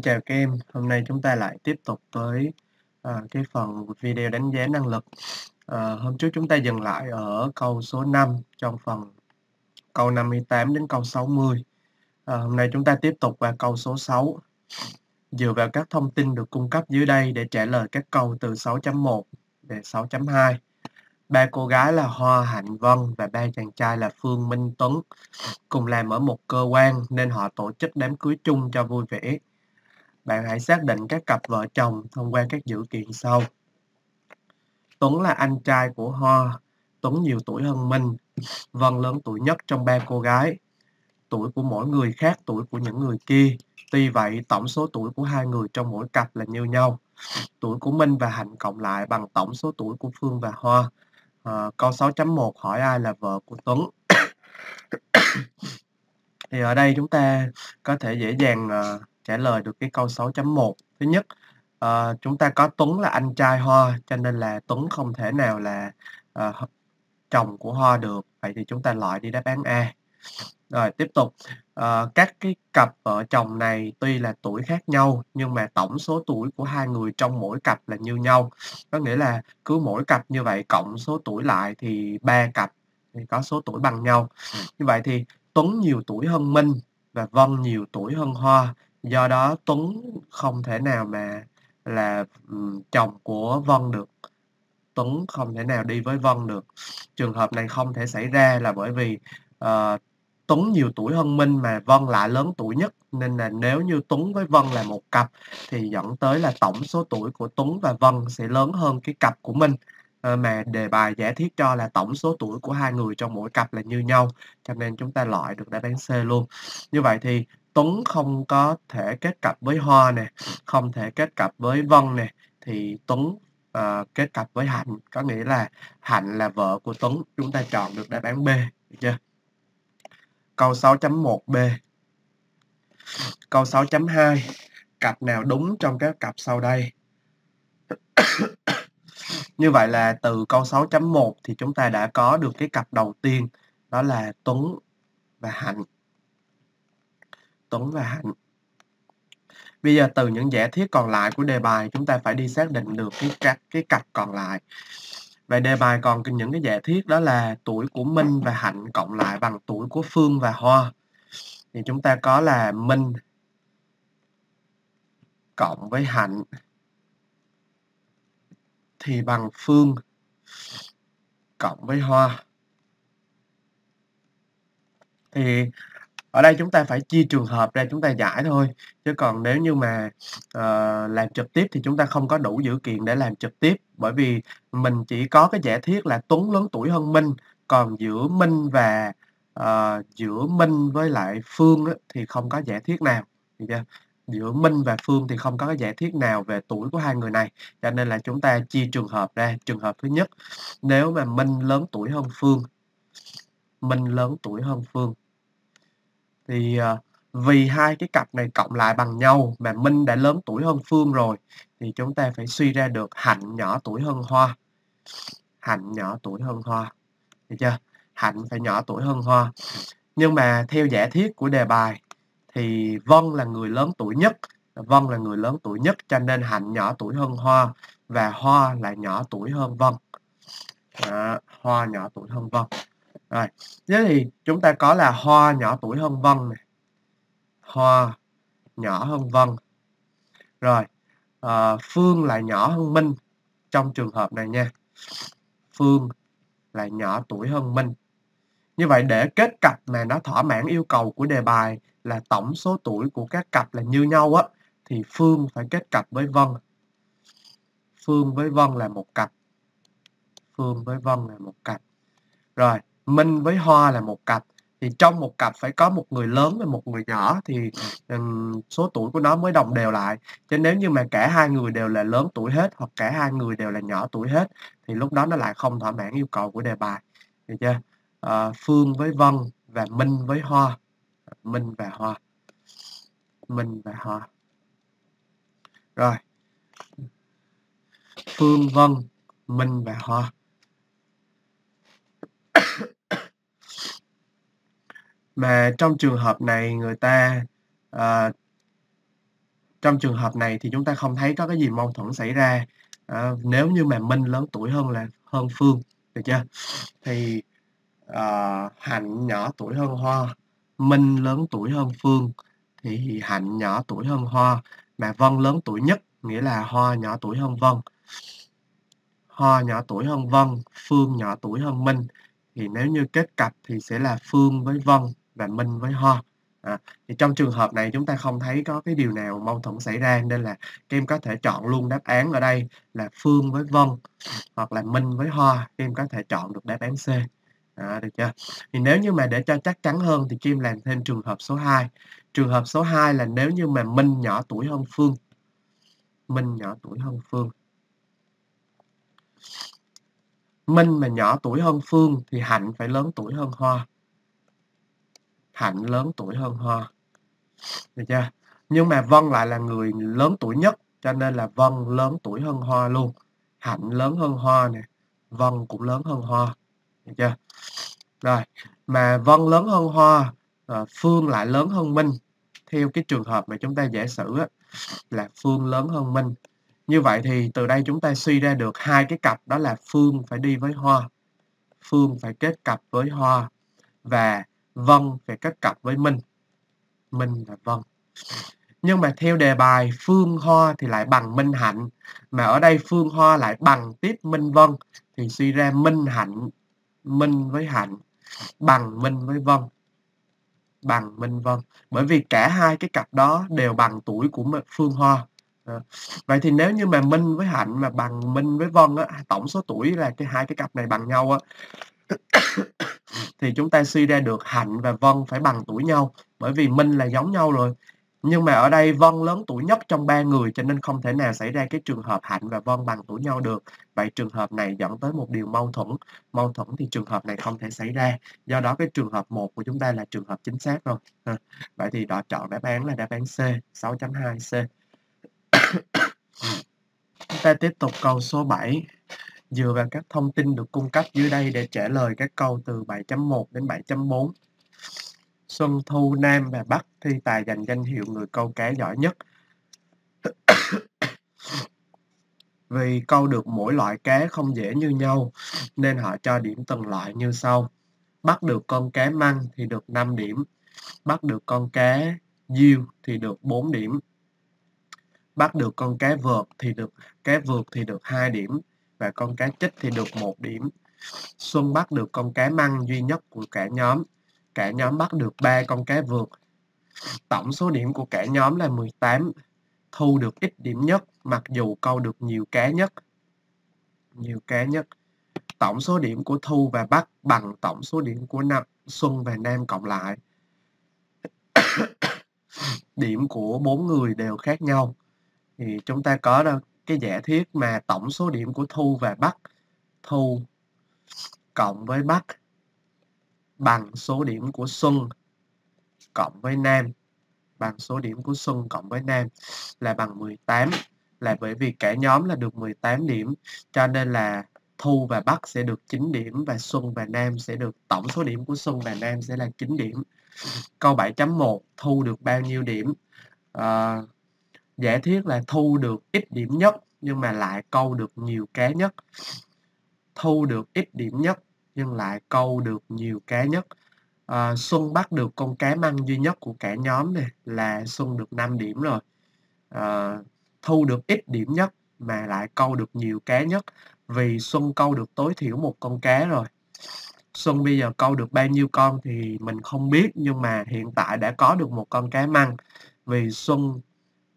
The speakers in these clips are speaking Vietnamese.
Xin chào các em, hôm nay chúng ta lại tiếp tục tới à, ờ, cái phần video đánh giá năng lực. À, hôm trước chúng ta dừng lại ở câu số 5 trong phần câu 58 đến câu 60. À, ờ, hôm nay chúng ta tiếp tục vào câu số 6. Dựa vào các thông tin được cung cấp dưới đây để trả lời các câu từ 6.1 về 6.2. Ba cô gái là Hoa, Hạnh, Vân và ba chàng trai là Phương, Minh, Tuấn cùng làm ở một cơ quan nên họ tổ chức đám cưới chung cho vui vẻ. Bạn hãy xác định các cặp vợ chồng thông qua các dữ kiện sau. Tuấn là anh trai của Hoa. Tuấn nhiều tuổi hơn Minh. Vân lớn tuổi nhất trong ba cô gái. Tuổi của mỗi người khác tuổi của những người kia. Tuy vậy, tổng số tuổi của hai người trong mỗi cặp là như nhau. Tuổi của Minh và Hạnh cộng lại bằng tổng số tuổi của Phương và Hoa. À, câu 6.1 hỏi ai là vợ của Tuấn? thì ở đây chúng ta có thể dễ dàng uh, trả lời được cái câu 6.1. Thứ nhất, uh, chúng ta có Tuấn là anh trai Hoa, cho nên là Tuấn không thể nào là uh, chồng của Hoa được. Vậy thì chúng ta loại đi đáp án A. Rồi tiếp tục, uh, các cái cặp vợ chồng này tuy là tuổi khác nhau nhưng mà tổng số tuổi của hai người trong mỗi cặp là như nhau. Có nghĩa là cứ mỗi cặp như vậy cộng số tuổi lại thì ba cặp thì có số tuổi bằng nhau. Như vậy thì Tuấn nhiều tuổi hơn Minh và Vân nhiều tuổi hơn Hoa do đó Tuấn không thể nào mà là chồng của Vân được. Tuấn không thể nào đi với Vân được. Trường hợp này không thể xảy ra là bởi vì uh, Tuấn nhiều tuổi hơn Minh mà Vân lại lớn tuổi nhất. Nên là nếu như Tuấn với Vân là một cặp thì dẫn tới là tổng số tuổi của Tuấn và Vân sẽ lớn hơn cái cặp của Minh ờ, mà đề bài giả thiết cho là tổng số tuổi của hai người trong mỗi cặp là như nhau cho nên chúng ta loại được đáp án C luôn. Như vậy thì Tuấn không có thể kết cặp với Hoa nè, không thể kết cặp với Vân nè, thì Tuấn uh, kết cặp với Hạnh, có nghĩa là Hạnh là vợ của Tuấn, chúng ta chọn được đáp án B, được chưa? Câu 6.1B. Câu 6.2, cặp nào đúng trong các cặp sau đây? Như vậy là từ câu 6.1 thì chúng ta đã có được cái cặp đầu tiên, đó là Tuấn và Hạnh. Tuấn và Hạnh. Bây giờ từ những giả thiết còn lại của đề bài, chúng ta phải đi xác định được cái các cái cặp còn lại. Vậy đề bài còn những cái giả thiết đó là tuổi của Minh và Hạnh cộng lại bằng tuổi của Phương và Hoa. Thì chúng ta có là Minh cộng với Hạnh thì bằng Phương cộng với Hoa. Thì ở đây chúng ta phải chia trường hợp ra chúng ta giải thôi. Chứ còn nếu như mà uh, làm trực tiếp thì chúng ta không có đủ dữ kiện để làm trực tiếp. Bởi vì mình chỉ có cái giả thiết là Tuấn lớn tuổi hơn Minh còn giữa Minh và uh, giữa Minh với lại Phương á, thì không có giả thiết nào. Chưa? giữa Minh và Phương thì không có cái giả thiết nào về tuổi của hai người này. Cho nên là chúng ta chia trường hợp ra. Trường hợp thứ nhất nếu mà Minh lớn tuổi hơn Phương Minh lớn tuổi hơn Phương thì, ờ, vì hai cái cặp này cộng lại bằng nhau mà Minh đã lớn tuổi hơn Phương rồi, thì chúng ta phải suy ra được Hạnh nhỏ tuổi hơn Hoa. Hạnh nhỏ tuổi hơn Hoa, được chưa? Hạnh phải nhỏ tuổi hơn Hoa. Nhưng mà theo giả thiết của đề bài thì Vân là người lớn tuổi nhất, Vân là người lớn tuổi nhất cho nên Hạnh nhỏ tuổi hơn Hoa và Hoa là nhỏ tuổi hơn Vân. À, Hoa nhỏ tuổi hơn Vân. Rồi, thế thì chúng ta có là Hoa nhỏ tuổi hơn Vân này. Hoa nhỏ hơn Vân. Rồi, uh, Phương lại nhỏ hơn Minh trong trường hợp này nha. Phương là nhỏ tuổi hơn Minh. Như vậy để kết cặp mà nó thỏa mãn yêu cầu của đề bài là tổng số tuổi của các cặp là như nhau á thì Phương phải kết cặp với Vân. Phương với Vân là một cặp. Phương với Vân là một cặp. Rồi, Minh với Hoa là một cặp. Thì trong một cặp phải có một người lớn và một người nhỏ thì um, số tuổi của nó mới đồng đều lại. Chứ nếu như mà cả hai người đều là lớn tuổi hết hoặc cả hai người đều là nhỏ tuổi hết thì lúc đó nó lại không thỏa mãn yêu cầu của đề bài. Được chưa? À, Phương với Vân và Minh với Hoa. Minh và Hoa. Minh và Hoa. Rồi. Phương Vân Minh và Hoa. Mà trong trường hợp này người ta, ờ trong trường hợp này thì chúng ta không thấy có cái gì mâu thuẫn xảy ra. Ờ, nếu như mà Minh lớn tuổi hơn là hơn Phương, được chưa? Thì, ờ, Hạnh nhỏ tuổi hơn Hoa, Minh lớn tuổi hơn Phương thì Hạnh nhỏ tuổi hơn Hoa, mà Vân lớn tuổi nhất, nghĩa là Hoa nhỏ tuổi hơn Vân. Hoa nhỏ tuổi hơn Vân, Phương nhỏ tuổi hơn Minh, thì nếu như kết cặp thì sẽ là Phương với Vân và Minh với Ho À, thì trong trường hợp này chúng ta không thấy có cái điều nào mâu thuẫn xảy ra nên là các em có thể chọn luôn đáp án ở đây là Phương với Vân hoặc là Minh với Ho các em có thể chọn được đáp án C. À, được chưa? Thì nếu như mà để cho chắc chắn hơn thì Kim làm thêm trường hợp số 2. Trường hợp số 2 là nếu như mà Minh nhỏ tuổi hơn Phương. Minh nhỏ tuổi hơn Phương. Minh mà nhỏ tuổi hơn Phương thì Hạnh phải lớn tuổi hơn Hoa. Hạnh lớn tuổi hơn Hoa. Được chưa? Nhưng mà Vân lại là người lớn tuổi nhất cho nên là Vân lớn tuổi hơn Hoa luôn. Hạnh lớn hơn Hoa nè. Vân cũng lớn hơn Hoa. Được chưa? Rồi, mà Vân lớn hơn Hoa, ờ, Phương lại lớn hơn Minh. Theo cái trường hợp mà chúng ta giả sử á, là Phương lớn hơn Minh. Như vậy thì từ đây chúng ta suy ra được hai cái cặp đó là Phương phải đi với Hoa. Phương phải kết cặp với Hoa và Vân phải kết cặp với Minh. Minh là Vân. Nhưng mà theo đề bài Phương Hoa thì lại bằng Minh Hạnh. Mà ở đây Phương Hoa lại bằng tiếp Minh Vân. Thì suy ra Minh Hạnh, Minh với Hạnh bằng Minh với Vân. Bằng Minh Vân. Bởi vì cả hai cái cặp đó đều bằng tuổi của Phương Hoa. À, vậy thì nếu như mà Minh với Hạnh mà bằng Minh với Vân á, tổng số tuổi là cái hai cái cặp này bằng nhau á thì chúng ta suy ra được Hạnh và Vân phải bằng tuổi nhau bởi vì Minh là giống nhau rồi. Nhưng mà ở đây Vân lớn tuổi nhất trong ba người cho nên không thể nào xảy ra cái trường hợp Hạnh và Vân bằng tuổi nhau được. Vậy trường hợp này dẫn tới một điều mâu thuẫn. Mâu thuẫn thì trường hợp này không thể xảy ra. Do đó cái trường hợp 1 của chúng ta là trường hợp chính xác rồi. À, vậy thì đọ chọn đáp án là đáp án C, 6.2C. chúng ta tiếp tục câu số 7 dựa vào các thông tin được cung cấp dưới đây để trả lời các câu từ 7.1 đến 7.4. Xuân Thu, Nam và Bắc thi tài giành danh hiệu người câu cá giỏi nhất. Vì câu được mỗi loại cá không dễ như nhau, nên họ cho điểm từng loại như sau. Bắt được con cá măng thì được 5 điểm. Bắt được con cá diêu thì được 4 điểm. Bắt được con cá vợt thì được, cá vượt thì được 2 điểm và con cá chích thì được một điểm. Xuân bắt được con cá măng duy nhất của cả nhóm. Cả nhóm bắt được 3 con cá vượt. Tổng số điểm của cả nhóm là 18. Thu được ít điểm nhất mặc dù câu được nhiều cá nhất. Nhiều cá nhất. Tổng số điểm của Thu và Bắc bằng tổng số điểm của Nam, Xuân và Nam cộng lại. điểm của bốn người đều khác nhau. Thì chúng ta có đâu cái giả thiết mà tổng số điểm của Thu và Bắc Thu cộng với Bắc bằng số điểm của Xuân cộng với Nam bằng số điểm của Xuân cộng với Nam là bằng 18 là bởi vì cả nhóm là được 18 điểm cho nên là Thu và Bắc sẽ được 9 điểm và Xuân và Nam sẽ được tổng số điểm của Xuân và Nam sẽ là 9 điểm. Câu 7.1 Thu được bao nhiêu điểm? À, giả thiết là thu được ít điểm nhất nhưng mà lại câu được nhiều cá nhất. Thu được ít điểm nhất nhưng lại câu được nhiều cá nhất. À, Xuân bắt được con cá măng duy nhất của cả nhóm này là Xuân được 5 điểm rồi. À, thu được ít điểm nhất mà lại câu được nhiều cá nhất. Vì Xuân câu được tối thiểu một con cá rồi. Xuân bây giờ câu được bao nhiêu con thì mình không biết nhưng mà hiện tại đã có được một con cá măng. Vì Xuân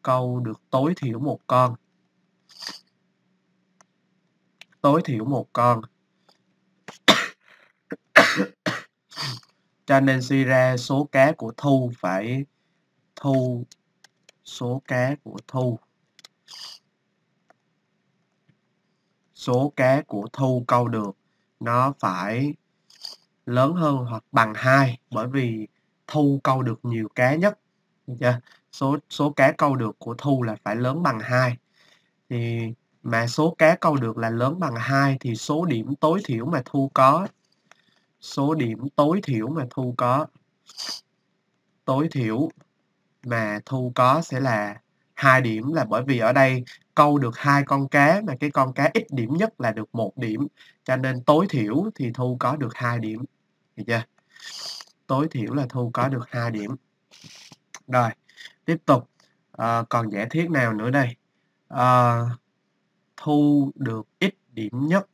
câu được tối thiểu một con. Tối thiểu một con. Cho nên suy ra số cá của Thu phải thu số cá của Thu. Số cá của Thu câu được nó phải lớn hơn hoặc bằng 2 bởi vì Thu câu được nhiều cá nhất. Được chưa? Số số cá câu được của Thu là phải lớn bằng 2. Thì mà số cá câu được là lớn bằng 2 thì số điểm tối thiểu mà Thu có số điểm tối thiểu mà Thu có tối thiểu mà Thu có sẽ là hai điểm là bởi vì ở đây câu được hai con cá mà cái con cá ít điểm nhất là được một điểm, cho nên tối thiểu thì Thu có được hai điểm, được chưa? Tối thiểu là Thu có được hai điểm. Rồi, tiếp tục, à, còn giả thiết nào nữa đây? à, Thu được ít điểm nhất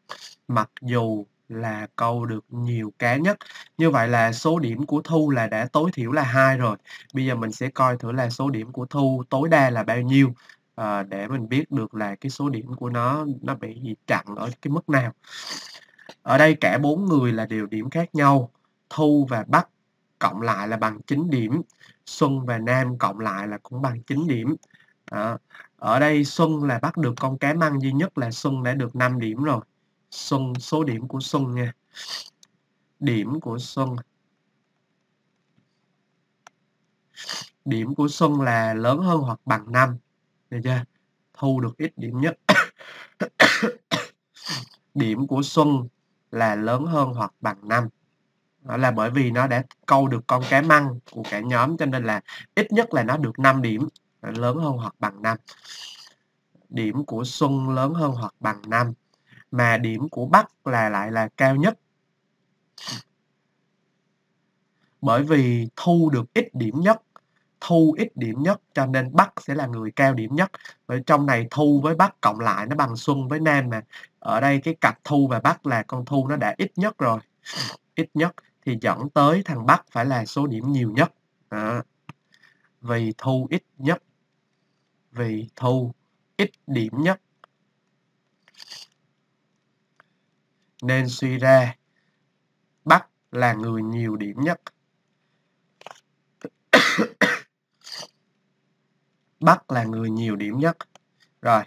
mặc dù là câu được nhiều cá nhất. Như vậy là số điểm của Thu là đã tối thiểu là hai rồi. Bây giờ mình sẽ coi thử là số điểm của Thu tối đa là bao nhiêu, à, để mình biết được là cái số điểm của nó nó bị gì chặn ở cái mức nào. Ở đây cả bốn người là đều điểm khác nhau, Thu và Bắc cộng lại là bằng 9 điểm, Xuân và Nam cộng lại là cũng bằng 9 điểm. À, ở đây Xuân là bắt được con cá măng duy nhất là Xuân đã được 5 điểm rồi. Xuân, số điểm của Xuân nha. Điểm của Xuân. Điểm của Xuân là lớn hơn hoặc bằng 5. Được chưa? Thu được ít điểm nhất. điểm của Xuân là lớn hơn hoặc bằng 5. Đó là bởi vì nó đã câu được con cá măng của cả nhóm cho nên là ít nhất là nó được 5 điểm, lớn hơn hoặc bằng 5. Điểm của Xuân lớn hơn hoặc bằng 5 mà điểm của Bắc là lại là cao nhất. Bởi vì Thu được ít điểm nhất, Thu ít điểm nhất cho nên Bắc sẽ là người cao điểm nhất. Bởi trong này Thu với Bắc cộng lại nó bằng Xuân với Nam mà. Ở đây cái cặp Thu và Bắc là con Thu nó đã ít nhất rồi. Ít nhất thì dẫn tới thằng Bắc phải là số điểm nhiều nhất. À, Vì Thu ít nhất. Vì Thu ít điểm nhất nên suy ra Bắc là người nhiều điểm nhất. Bắc là người nhiều điểm nhất. Rồi,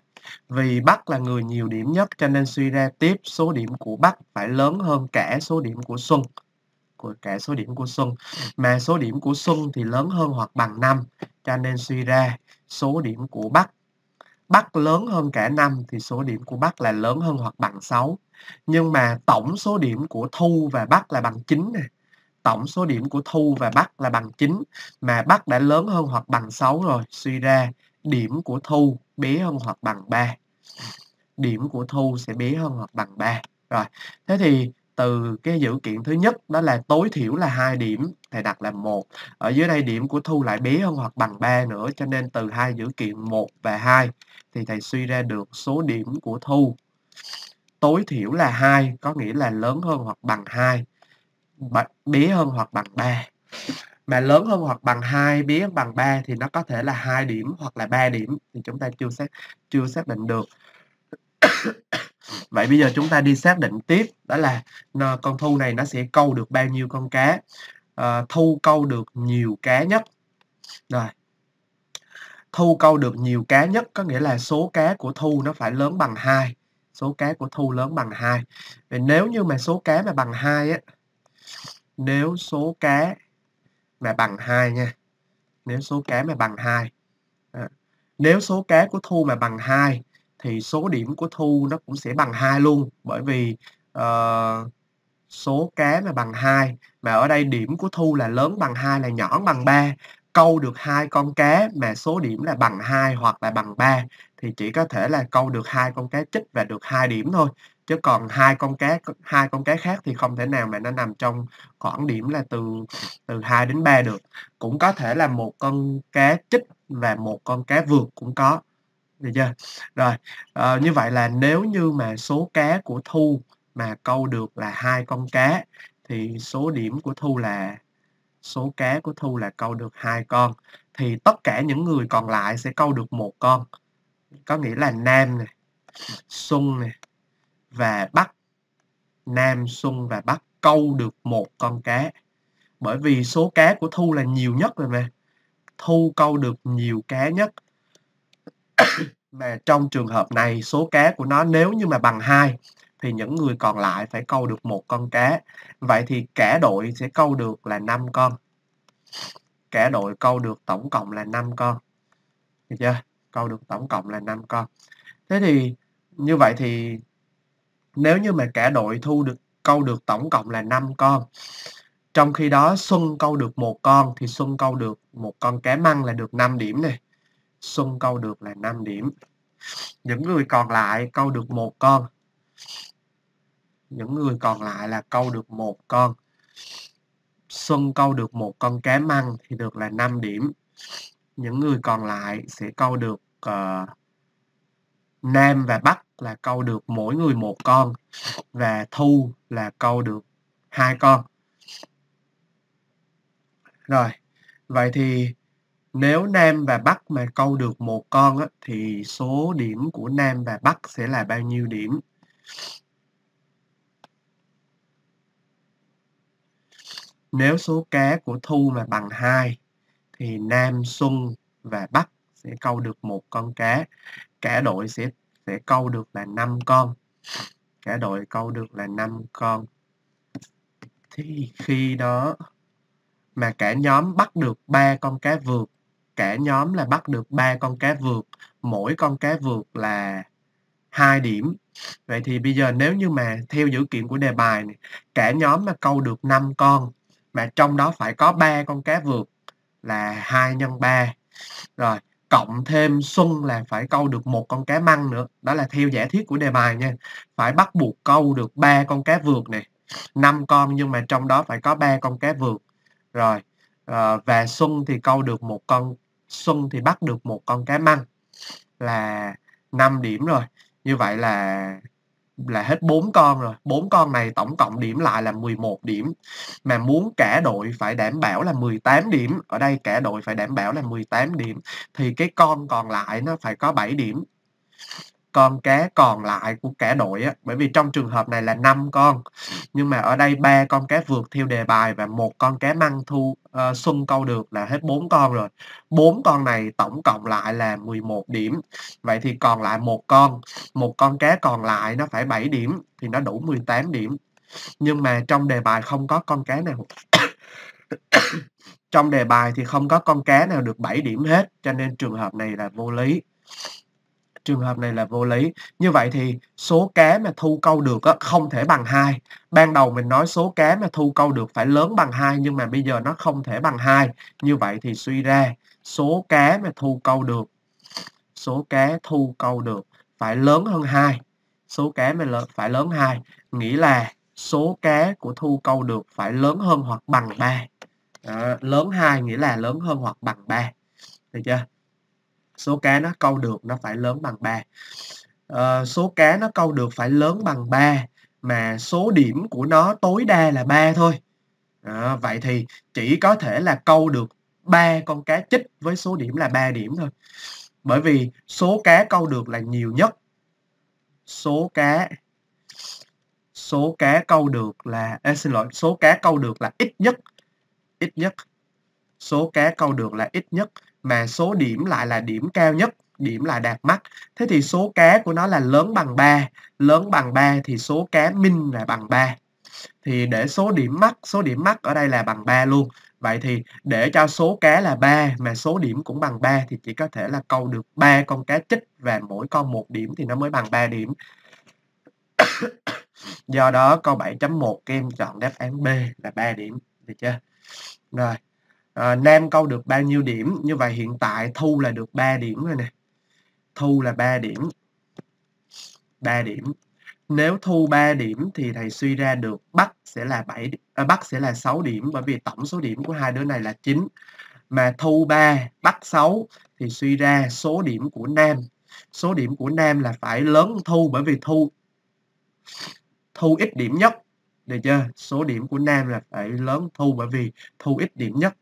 vì Bắc là người nhiều điểm nhất cho nên suy ra tiếp số điểm của Bắc phải lớn hơn cả số điểm của Xuân. Của cả số điểm của Xuân. Mà số điểm của Xuân thì lớn hơn hoặc bằng 5 cho nên suy ra số điểm của Bắc Bắc lớn hơn cả năm thì số điểm của Bắc là lớn hơn hoặc bằng 6. Nhưng mà tổng số điểm của Thu và Bắc là bằng 9 nè. Tổng số điểm của Thu và Bắc là bằng 9 mà Bắc đã lớn hơn hoặc bằng 6 rồi, suy ra điểm của Thu bé hơn hoặc bằng 3. Điểm của Thu sẽ bé hơn hoặc bằng 3. Rồi, thế thì từ cái dữ kiện thứ nhất đó là tối thiểu là hai điểm, thầy đặt là một Ở dưới đây điểm của Thu lại bé hơn hoặc bằng 3 nữa cho nên từ hai dữ kiện 1 và 2 thì thầy suy ra được số điểm của Thu tối thiểu là 2, có nghĩa là lớn hơn hoặc bằng 2, bé hơn hoặc bằng 3. Mà lớn hơn hoặc bằng 2, bé hơn bằng 3 thì nó có thể là hai điểm hoặc là 3 điểm thì chúng ta chưa xác chưa xác định được. Vậy bây giờ chúng ta đi xác định tiếp đó là ờ, con thu này nó sẽ câu được bao nhiêu con cá. À, thu câu được nhiều cá nhất. Rồi. Thu câu được nhiều cá nhất có nghĩa là số cá của thu nó phải lớn bằng 2 số cá của thu lớn bằng 2. Vậy nếu như mà số cá mà bằng 2 á, nếu số cá mà bằng 2 nha. Nếu số cá mà bằng 2. À, ờ, nếu số cá của thu mà bằng 2 thì số điểm của thu nó cũng sẽ bằng hai luôn. Bởi vì uh, số cá mà bằng 2 mà ở đây điểm của thu là lớn bằng 2 là nhỏ bằng 3 câu được hai con cá mà số điểm là bằng 2 hoặc là bằng 3 thì chỉ có thể là câu được hai con cá chích và được hai điểm thôi. Chứ còn hai con cá hai con cá khác thì không thể nào mà nó nằm trong khoảng điểm là từ từ 2 đến 3 được. Cũng có thể là một con cá chích và một con cá vượt cũng có được chưa rồi à, như vậy là nếu như mà số cá của thu mà câu được là hai con cá thì số điểm của thu là số cá của thu là câu được hai con thì tất cả những người còn lại sẽ câu được một con có nghĩa là Nam này, Xuân này và Bắc. Nam, Xuân và Bắc câu được một con cá. Bởi vì số cá của Thu là nhiều nhất rồi mà. Thu câu được nhiều cá nhất mà trong trường hợp này, số cá của nó nếu như mà bằng 2 thì những người còn lại phải câu được một con cá. Vậy thì cả đội sẽ câu được là 5 con. Cả đội câu được tổng cộng là 5 con. Được chưa? câu được tổng cộng là 5 con. Thế thì như vậy thì nếu như mà cả đội thu được, câu được tổng cộng là 5 con. Trong khi đó Xuân câu được một con thì Xuân câu được một con cá măng là được 5 điểm này. Xuân câu được là 5 điểm. Những người còn lại câu được một con. Những người còn lại là câu được một con. Xuân câu được một con cá măng thì được là 5 điểm. Những người còn lại sẽ câu được uh, Nam và Bắc là câu được mỗi người một con và Thu là câu được hai con. Rồi, vậy thì nếu Nam và Bắc mà câu được một con á, thì số điểm của Nam và Bắc sẽ là bao nhiêu điểm? Nếu số cá của Thu mà bằng 2 thì Nam, Xuân và Bắc sẽ câu được một con cá. Cả đội sẽ sẽ câu được là 5 con. Cả đội câu được là 5 con. Thì khi đó mà cả nhóm bắt được ba con cá vượt, cả nhóm là bắt được ba con cá vượt, mỗi con cá vượt là hai điểm. Vậy thì bây giờ nếu như mà theo dữ kiện của đề bài này, cả nhóm mà câu được 5 con mà trong đó phải có ba con cá vượt là 2 nhân 3. Rồi, cộng thêm Xuân là phải câu được một con cá măng nữa. Đó là theo giả thiết của đề bài nha. Phải bắt buộc câu được ba con cá vượt này. 5 con nhưng mà trong đó phải có ba con cá vượt. Rồi, à, và Xuân thì câu được một con Xuân thì bắt được một con cá măng là 5 điểm rồi. Như vậy là là hết 4 con rồi. 4 con này tổng cộng điểm lại là 11 điểm. Mà muốn cả đội phải đảm bảo là 18 điểm. Ở đây cả đội phải đảm bảo là 18 điểm. Thì cái con còn lại nó phải có 7 điểm con cá còn lại của cả đội á bởi vì trong trường hợp này là 5 con. Nhưng mà ở đây ba con cá vượt theo đề bài và một con cá măng thu uh, xuân câu được là hết bốn con rồi. Bốn con này tổng cộng lại là 11 điểm. Vậy thì còn lại một con một con cá còn lại nó phải 7 điểm thì nó đủ 18 điểm. Nhưng mà trong đề bài không có con cá nào trong đề bài thì không có con cá nào được 7 điểm hết cho nên trường hợp này là vô lý trường hợp này là vô lý. Như vậy thì số cá mà thu câu được á, không thể bằng 2. Ban đầu mình nói số cá mà thu câu được phải lớn bằng 2 nhưng mà bây giờ nó không thể bằng 2. Như vậy thì suy ra số cá mà thu câu được số cá thu câu được phải lớn hơn 2. Số cá mà lớn phải lớn 2, nghĩa là số cá của thu câu được phải lớn hơn hoặc bằng 3. Đó, lớn 2 nghĩa là lớn hơn hoặc bằng 3. Được chưa? Số cá nó câu được nó phải lớn bằng 3 à, ờ, số cá nó câu được phải lớn bằng 3 mà số điểm của nó tối đa là 3 thôi. À, vậy thì chỉ có thể là câu được ba con cá chích với số điểm là 3 điểm thôi. Bởi vì số cá câu được là nhiều nhất. Số cá số cá câu được là à, xin lỗi số cá câu được là ít nhất ít nhất. Số cá câu được là ít nhất mà số điểm lại là điểm cao nhất, điểm là đạt mắt. Thế thì số cá của nó là lớn bằng 3, lớn bằng 3 thì số cá min là bằng 3. Thì để số điểm mắc, số điểm mắc ở đây là bằng 3 luôn. Vậy thì để cho số cá là 3 mà số điểm cũng bằng 3 thì chỉ có thể là câu được 3 con cá chích và mỗi con một điểm thì nó mới bằng 3 điểm. Do đó câu 7.1 các em chọn đáp án B là 3 điểm. Được chưa? Rồi Ờ, à, Nam câu được bao nhiêu điểm? Như vậy hiện tại Thu là được 3 điểm rồi nè. Thu là 3 điểm. 3 điểm. Nếu Thu 3 điểm thì thầy suy ra được Bắc sẽ là 7 à, Bắc sẽ là 6 điểm bởi vì tổng số điểm của hai đứa này là 9 mà Thu 3 Bắc 6 thì suy ra số điểm của Nam. Số điểm của Nam là phải lớn Thu bởi vì Thu Thu ít điểm nhất. Được chưa? Số điểm của Nam là phải lớn Thu bởi vì Thu ít điểm nhất.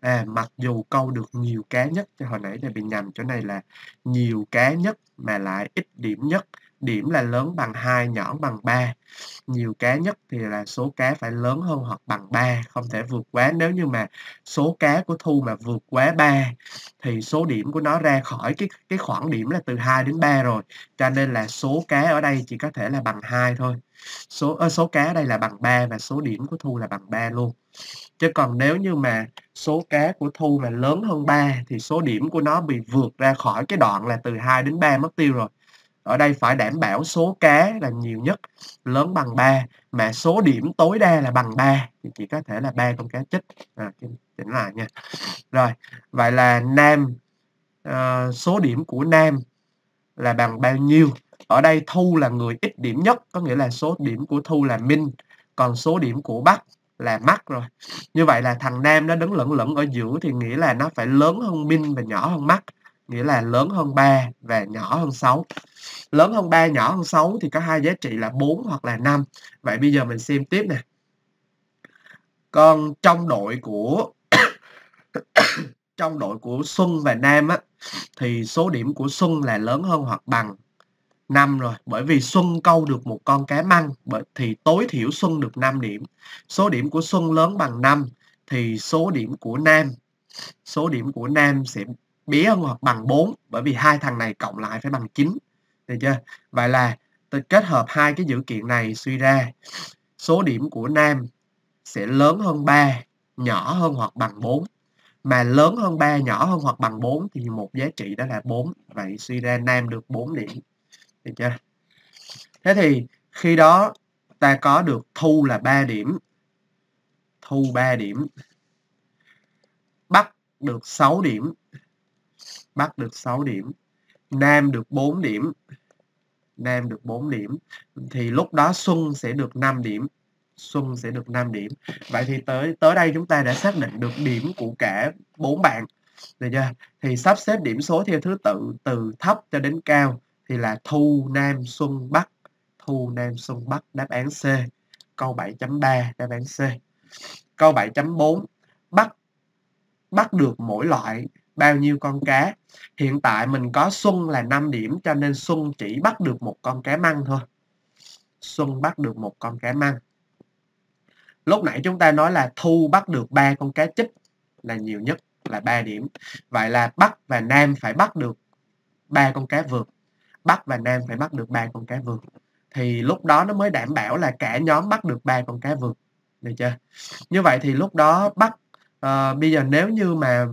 À, mặc dù câu được nhiều cá nhất, cho hồi nãy là bị nhầm chỗ này là nhiều cá nhất mà lại ít điểm nhất. Điểm là lớn bằng 2, nhỏ bằng 3. Nhiều cá nhất thì là số cá phải lớn hơn hoặc bằng 3, không thể vượt quá. Nếu như mà số cá của Thu mà vượt quá 3 thì số điểm của nó ra khỏi cái cái khoảng điểm là từ 2 đến 3 rồi. Cho nên là số cá ở đây chỉ có thể là bằng 2 thôi. Số ơ, số cá ở đây là bằng 3 và số điểm của Thu là bằng 3 luôn. Chứ còn nếu như mà số cá của Thu mà lớn hơn 3 thì số điểm của nó bị vượt ra khỏi cái đoạn là từ 2 đến 3 mất tiêu rồi. Ở đây phải đảm bảo số cá là nhiều nhất, lớn bằng 3 mà số điểm tối đa là bằng 3 thì chỉ có thể là ba con cá chích. À, chỉnh lại nha. Rồi, vậy là Nam uh, số điểm của Nam là bằng bao nhiêu. Ở đây Thu là người ít điểm nhất, có nghĩa là số điểm của Thu là min, còn số điểm của Bắc là mắc rồi. Như vậy là thằng Nam nó đứng lẫn lẫn ở giữa thì nghĩa là nó phải lớn hơn min và nhỏ hơn mắc, nghĩa là lớn hơn 3 và nhỏ hơn 6. Lớn hơn 3, nhỏ hơn 6 thì có hai giá trị là 4 hoặc là 5. Vậy bây giờ mình xem tiếp nè. Còn trong đội của trong đội của Xuân và Nam á thì số điểm của Xuân là lớn hơn hoặc bằng năm rồi, bởi vì Xuân câu được một con cá măng bởi thì tối thiểu Xuân được 5 điểm. Số điểm của Xuân lớn bằng 5 thì số điểm của Nam số điểm của Nam sẽ bé hơn hoặc bằng 4 bởi vì hai thằng này cộng lại phải bằng 9. Được chưa? Vậy là tôi kết hợp hai cái dữ kiện này suy ra số điểm của Nam sẽ lớn hơn 3, nhỏ hơn hoặc bằng 4. Mà lớn hơn 3, nhỏ hơn hoặc bằng 4 thì một giá trị đó là 4. Vậy suy ra Nam được 4 điểm. Được chưa? Thế thì khi đó ta có được thu là 3 điểm. Thu 3 điểm. Bắc được 6 điểm. Bắc được 6 điểm. Nam được 4 điểm. Nam được 4 điểm. Thì lúc đó Xuân sẽ được 5 điểm. Xuân sẽ được 5 điểm. Vậy thì tới tới đây chúng ta đã xác định được điểm của cả bốn bạn. Được chưa? Thì sắp xếp điểm số theo thứ tự, từ thấp cho đến cao thì là Thu, Nam, Xuân, Bắc. Thu, Nam, Xuân, Bắc. Đáp án C. Câu 7.3 đáp án C. Câu 7.4 Bắt bắt được mỗi loại bao nhiêu con cá. Hiện tại mình có Xuân là 5 điểm cho nên Xuân chỉ bắt được một con cá măng thôi. Xuân bắt được một con cá măng. Lúc nãy chúng ta nói là Thu bắt được ba con cá chích là nhiều nhất là 3 điểm. Vậy là Bắc và Nam phải bắt được ba con cá vượt. Bắc và Nam phải bắt được ba con cá vượt. Thì lúc đó nó mới đảm bảo là cả nhóm bắt được ba con cá vượt. Được chưa? Như vậy thì lúc đó bắt uh, bây giờ nếu như mà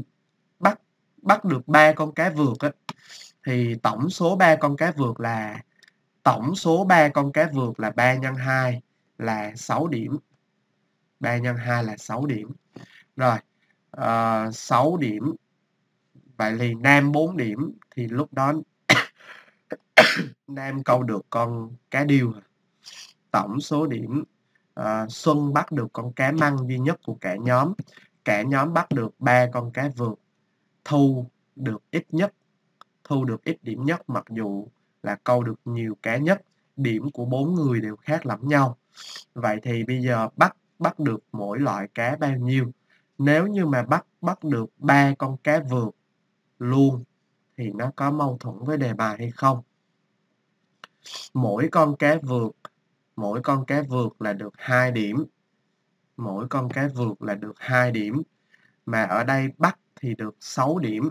bắt bắt được ba con cá vượt á, thì tổng số ba con cá vượt là tổng số ba con cá vượt là 3 nhân 2 là 6 điểm 3 nhân 2 là 6 điểm. Rồi, ờ, uh, 6 điểm. Vậy thì Nam 4 điểm thì lúc đó Nam câu được con cá điêu. Tổng số điểm à, Xuân bắt được con cá măng duy nhất của cả nhóm. Cả nhóm bắt được ba con cá vượt. Thu được ít nhất. Thu được ít điểm nhất mặc dù là câu được nhiều cá nhất. Điểm của bốn người đều khác lẫn nhau. Vậy thì bây giờ bắt bắt được mỗi loại cá bao nhiêu. Nếu như mà bắt bắt được ba con cá vượt luôn thì nó có mâu thuẫn với đề bài hay không? Mỗi con cá vượt, mỗi con cá vượt là được 2 điểm. Mỗi con cá vượt là được 2 điểm. Mà ở đây bắt thì được 6 điểm.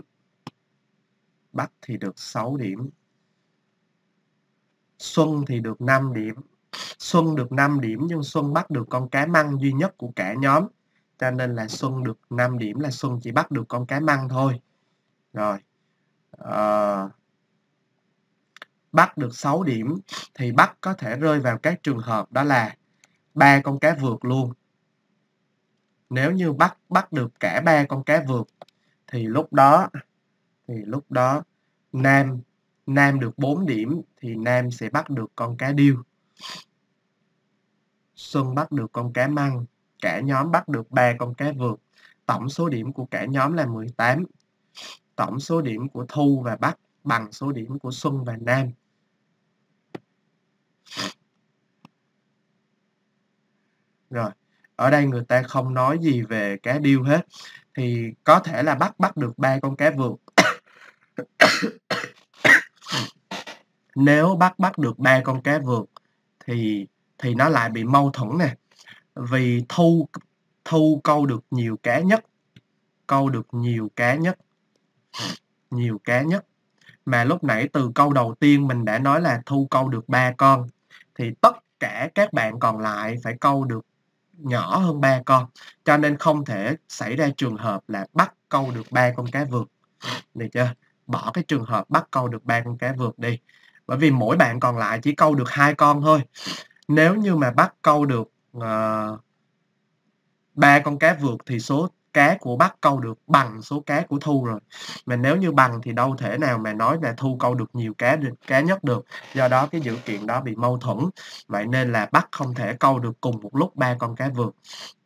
Bắt thì được 6 điểm. Xuân thì được 5 điểm. Xuân được 5 điểm nhưng Xuân bắt được con cá măng duy nhất của cả nhóm. Cho nên là Xuân được 5 điểm là Xuân chỉ bắt được con cá măng thôi. Rồi uh, bắt được 6 điểm thì bắt có thể rơi vào các trường hợp đó là ba con cá vượt luôn. Nếu như bắt bắt được cả ba con cá vượt thì lúc đó thì lúc đó Nam Nam được 4 điểm thì Nam sẽ bắt được con cá điêu. Xuân bắt được con cá măng, cả nhóm bắt được ba con cá vượt. Tổng số điểm của cả nhóm là 18. Tổng số điểm của Thu và Bắc bằng số điểm của Xuân và Nam. Rồi, ở đây người ta không nói gì về cá điêu hết. Thì có thể là bắt bắt được ba con cá vượt. Nếu bắt bắt được ba con cá vượt thì thì nó lại bị mâu thuẫn nè vì thu thu câu được nhiều cá nhất câu được nhiều cá nhất nhiều cá nhất. Mà lúc nãy từ câu đầu tiên mình đã nói là thu câu được ba con thì tất cả các bạn còn lại phải câu được nhỏ hơn ba con. Cho nên không thể xảy ra trường hợp là bắt câu được ba con cá vượt. Được chưa? Bỏ cái trường hợp bắt câu được ba con cá vượt đi. Bởi vì mỗi bạn còn lại chỉ câu được hai con thôi. Nếu như mà bắt câu được uh, ba con cá vượt thì số cá của Bắc câu được bằng số cá của Thu rồi. Mà nếu như bằng thì đâu thể nào mà nói là Thu câu được nhiều cá được cá nhất được. Do đó cái dữ kiện đó bị mâu thuẫn. Vậy nên là Bắc không thể câu được cùng một lúc ba con cá vượt.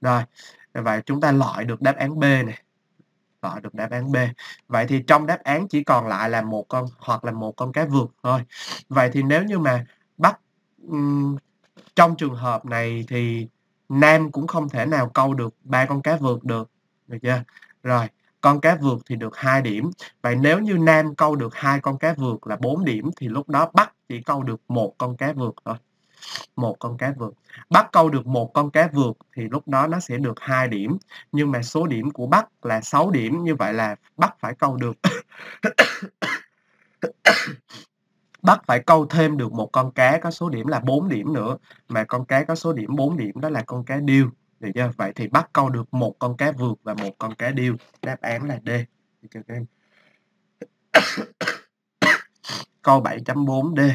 Rồi, vậy chúng ta loại được đáp án B này loại được đáp án B. Vậy thì trong đáp án chỉ còn lại là một con hoặc là một con cá vượt thôi. Vậy thì nếu như mà Bắc um, trong trường hợp này thì Nam cũng không thể nào câu được ba con cá vượt được, được chưa? Rồi, con cá vượt thì được 2 điểm. Vậy nếu như Nam câu được hai con cá vượt là 4 điểm thì lúc đó Bắc chỉ câu được một con cá vượt thôi. Một con cá vượt. Bắc câu được một con cá vượt thì lúc đó nó sẽ được 2 điểm. Nhưng mà số điểm của Bắc là 6 điểm, như vậy là Bắc phải câu được Bắc phải câu thêm được một con cá có số điểm là 4 điểm nữa. Mà con cá có số điểm 4 điểm đó là con cá điêu. Được chưa? Vậy thì bắt câu được một con cá vượt và một con cá điêu. Đáp án là D. Được chưa các em? Câu 7.4D.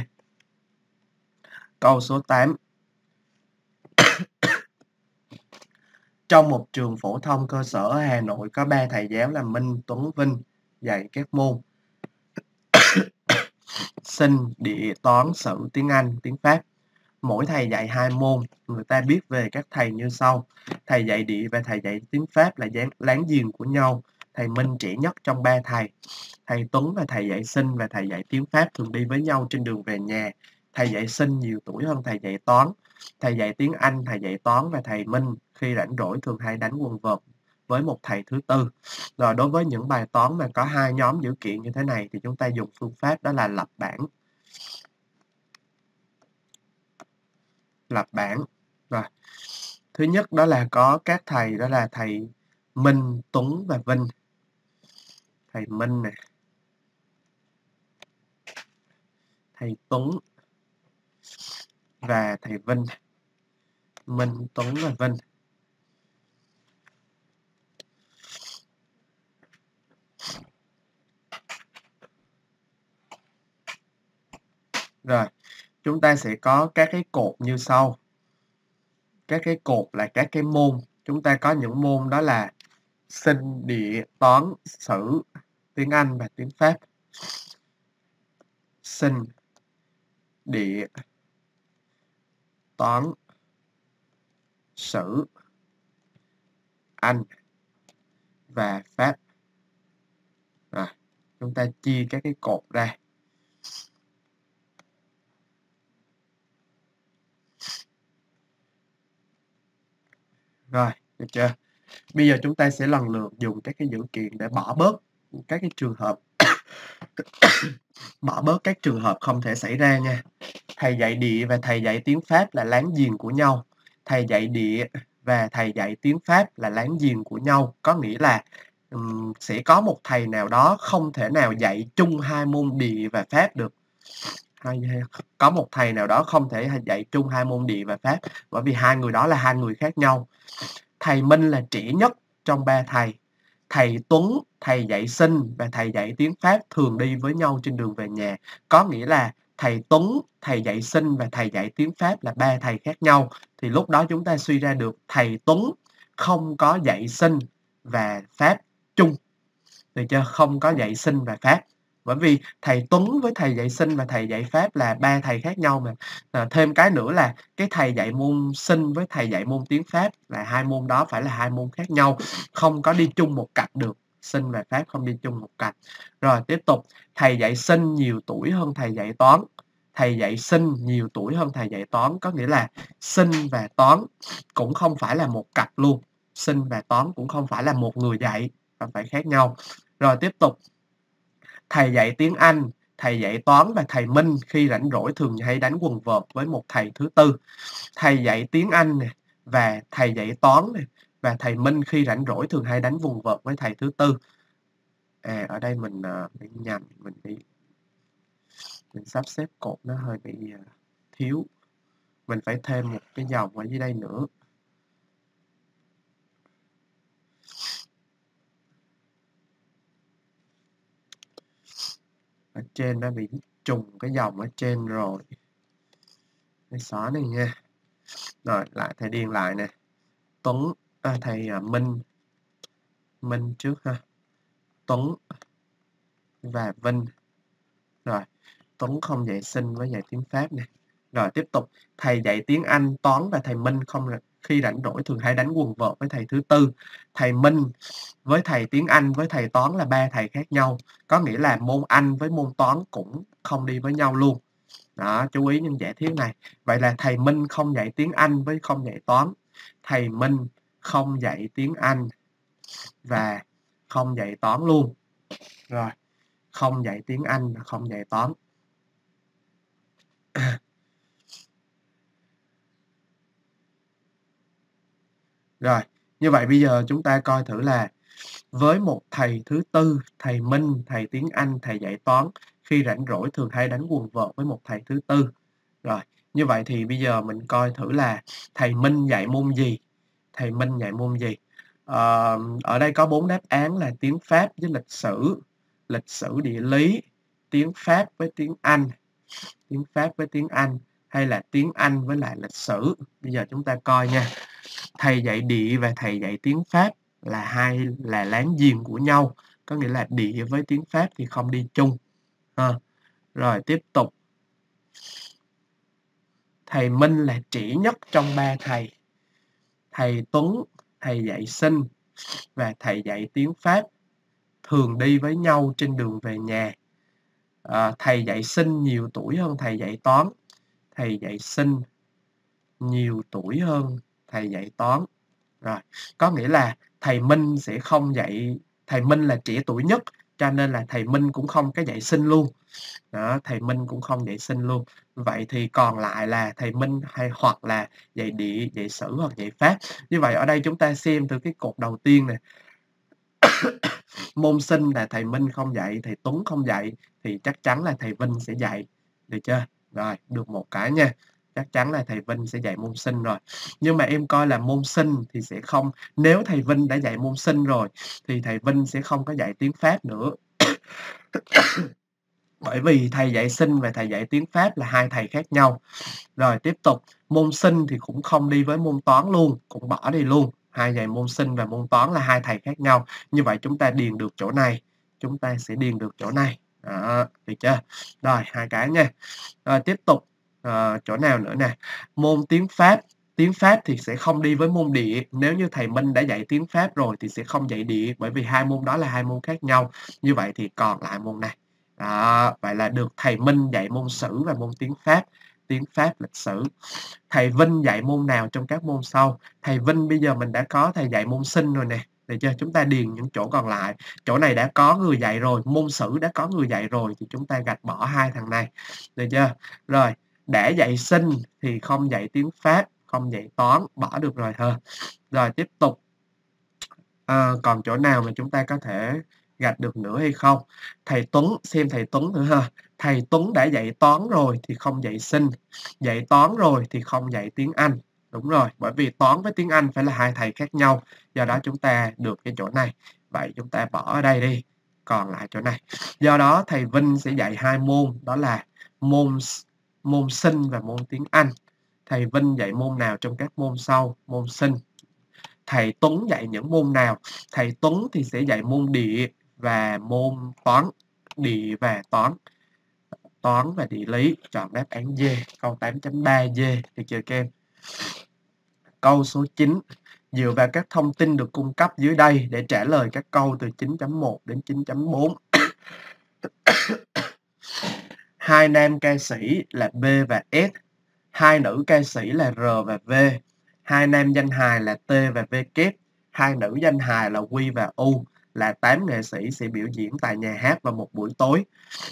Câu số 8. Trong một trường phổ thông cơ sở ở Hà Nội có ba thầy giáo là Minh, Tuấn, Vinh dạy các môn sinh, địa, toán, sử, tiếng Anh, tiếng Pháp. Mỗi thầy dạy hai môn, người ta biết về các thầy như sau. Thầy dạy địa và thầy dạy tiếng Pháp là láng giềng của nhau. Thầy Minh trẻ nhất trong ba thầy. Thầy Tuấn và thầy dạy sinh và thầy dạy tiếng Pháp thường đi với nhau trên đường về nhà. Thầy dạy sinh nhiều tuổi hơn thầy dạy toán. Thầy dạy tiếng Anh, thầy dạy toán và thầy Minh khi rảnh rỗi thường hay đánh quần vợt với một thầy thứ tư. Rồi đối với những bài toán mà có hai nhóm dữ kiện như thế này thì chúng ta dùng phương pháp đó là lập bảng. Lập bảng. Rồi. Thứ nhất đó là có các thầy đó là thầy Minh, Tuấn và Vinh. Thầy Minh nè. Thầy Tuấn và thầy Vinh. Minh, Tuấn và Vinh. Rồi, chúng ta sẽ có các cái cột như sau. Các cái cột là các cái môn. Chúng ta có những môn đó là sinh, địa, toán, sử, tiếng Anh và tiếng Pháp. Sinh, địa, toán, sử, Anh và Pháp. à chúng ta chia các cái cột ra. Rồi, được chưa? Bây giờ chúng ta sẽ lần lượt dùng các cái dữ kiện để bỏ bớt các cái trường hợp bỏ bớt các trường hợp không thể xảy ra nha. Thầy dạy địa và thầy dạy tiếng Pháp là láng giềng của nhau. Thầy dạy địa và thầy dạy tiếng Pháp là láng giềng của nhau, có nghĩa là um, sẽ có một thầy nào đó không thể nào dạy chung hai môn địa và Pháp được có một thầy nào đó không thể dạy chung hai môn địa và pháp, bởi vì hai người đó là hai người khác nhau. Thầy Minh là trẻ nhất trong ba thầy. Thầy Tuấn, thầy dạy sinh và thầy dạy tiếng Pháp thường đi với nhau trên đường về nhà. Có nghĩa là thầy Tuấn, thầy dạy sinh và thầy dạy tiếng Pháp là ba thầy khác nhau. Thì lúc đó chúng ta suy ra được thầy Tuấn không có dạy sinh và Pháp chung. Được chưa? Không có dạy sinh và Pháp bởi vì thầy Tuấn với thầy dạy sinh và thầy dạy Pháp là ba thầy khác nhau mà. À, thêm cái nữa là cái thầy dạy môn sinh với thầy dạy môn tiếng Pháp là hai môn đó phải là hai môn khác nhau. Không có đi chung một cặp được sinh và Pháp không đi chung một cặp. Rồi tiếp tục. Thầy dạy sinh nhiều tuổi hơn thầy dạy toán. Thầy dạy sinh nhiều tuổi hơn thầy dạy toán có nghĩa là sinh và toán cũng không phải là một cặp luôn. Sinh và toán cũng không phải là một người dạy phải khác nhau. Rồi tiếp tục thầy dạy tiếng Anh, thầy dạy toán và thầy Minh khi rảnh rỗi thường hay đánh quần vợt với một thầy thứ tư. Thầy dạy tiếng Anh này và thầy dạy toán này và thầy Minh khi rảnh rỗi thường hay đánh quần vợt với thầy thứ tư. À, ở đây mình uh, nhầm, mình bị mình sắp xếp cột nó hơi bị uh, thiếu. Mình phải thêm một cái dòng ở dưới đây nữa. Ở trên đã bị trùng cái dòng ở trên rồi cái xóa này nha rồi lại thầy điền lại nè Tuấn à, thầy à, Minh Minh trước ha. Tuấn và Vinh. Rồi, Tuấn không dạy sinh với dạy tiếng Pháp nè. Rồi tiếp tục, thầy dạy tiếng Anh, toán và thầy Minh không khi rảnh rỗi thường hay đánh quần vợt với thầy thứ tư. Thầy Minh với thầy tiếng Anh với thầy toán là ba thầy khác nhau. Có nghĩa là môn Anh với môn toán cũng không đi với nhau luôn. Đó, chú ý những giả thiết này. Vậy là thầy Minh không dạy tiếng Anh với không dạy toán. Thầy Minh không dạy tiếng Anh và không dạy toán luôn. Rồi, không dạy tiếng Anh và không dạy toán. Rồi, như vậy bây giờ chúng ta coi thử là với một thầy thứ tư, thầy Minh, thầy tiếng Anh, thầy dạy toán, khi rảnh rỗi thường hay đánh quần vợt với một thầy thứ tư. Rồi, như vậy thì bây giờ mình coi thử là thầy Minh dạy môn gì? Thầy Minh dạy môn gì? À, ở đây có bốn đáp án là tiếng Pháp với lịch sử, lịch sử địa lý, tiếng Pháp với tiếng Anh, tiếng Pháp với tiếng Anh hay là tiếng Anh với lại lịch sử. Bây giờ chúng ta coi nha. Thầy dạy địa và thầy dạy tiếng Pháp là hai là láng giềng của nhau, có nghĩa là địa với tiếng Pháp thì không đi chung. À, rồi tiếp tục. Thầy Minh là trẻ nhất trong ba thầy. Thầy Tuấn, thầy dạy sinh và thầy dạy tiếng Pháp thường đi với nhau trên đường về nhà. À, thầy dạy sinh nhiều tuổi hơn thầy dạy toán. Thầy dạy sinh nhiều tuổi hơn thầy dạy toán. Rồi, có nghĩa là thầy Minh sẽ không dạy, thầy Minh là trẻ tuổi nhất, cho nên là thầy Minh cũng không có dạy sinh luôn. Đó, thầy Minh cũng không dạy sinh luôn. Vậy thì còn lại là thầy Minh hay hoặc là dạy địa, dạy sử hoặc dạy Pháp. Như vậy ở đây chúng ta xem từ cái cột đầu tiên này. Môn sinh là thầy Minh không dạy, thầy Tuấn không dạy thì chắc chắn là thầy Vinh sẽ dạy. Được chưa? Rồi, được một cái nha chắc chắn là thầy Vinh sẽ dạy môn sinh rồi. Nhưng mà em coi là môn sinh thì sẽ không. Nếu thầy Vinh đã dạy môn sinh rồi thì thầy Vinh sẽ không có dạy tiếng Pháp nữa. Bởi vì thầy dạy sinh và thầy dạy tiếng Pháp là hai thầy khác nhau. Rồi tiếp tục môn sinh thì cũng không đi với môn toán luôn cũng bỏ đi luôn. Hai dạy môn sinh và môn toán là hai thầy khác nhau. Như vậy chúng ta điền được chỗ này chúng ta sẽ điền được chỗ này. Đó, được chưa? Rồi hai cái nha. Rồi tiếp tục à, chỗ nào nữa nè. Môn tiếng Pháp tiếng Pháp thì sẽ không đi với môn địa. Nếu như thầy Minh đã dạy tiếng Pháp rồi thì sẽ không dạy địa bởi vì hai môn đó là hai môn khác nhau. Như vậy thì còn lại môn này. Đó, vậy là được thầy Minh dạy môn sử và môn tiếng Pháp tiếng Pháp lịch sử. Thầy Vinh dạy môn nào trong các môn sau? Thầy Vinh bây giờ mình đã có thầy dạy môn sinh rồi nè. Được chưa? Chúng ta điền những chỗ còn lại. Chỗ này đã có người dạy rồi môn sử đã có người dạy rồi thì chúng ta gạch bỏ hai thằng này. Được chưa? Rồi để dạy sinh thì không dạy tiếng Pháp, không dạy toán, bỏ được rồi thôi. Rồi tiếp tục. À, còn chỗ nào mà chúng ta có thể gạch được nữa hay không? Thầy Tuấn, xem thầy Tuấn nữa ha. Thầy Tuấn đã dạy toán rồi thì không dạy sinh. Dạy toán rồi thì không dạy tiếng Anh. Đúng rồi, bởi vì toán với tiếng Anh phải là hai thầy khác nhau. Do đó chúng ta được cái chỗ này. Vậy chúng ta bỏ ở đây đi. Còn lại chỗ này. Do đó thầy Vinh sẽ dạy hai môn. Đó là môn môn sinh và môn tiếng Anh. Thầy Vinh dạy môn nào trong các môn sau? Môn sinh. Thầy Tuấn dạy những môn nào? Thầy Tuấn thì sẽ dạy môn địa và môn toán. Địa và toán. Toán và địa lý. Chọn đáp án D. Câu 8.3 D. Được chưa các em? Câu số 9. Dựa vào các thông tin được cung cấp dưới đây để trả lời các câu từ 9.1 đến 9.4 hai nam ca sĩ là B và S, hai nữ ca sĩ là R và V, hai nam danh hài là T và V kép, hai nữ danh hài là Q và U là 8 nghệ sĩ sẽ biểu diễn tại nhà hát vào một buổi tối.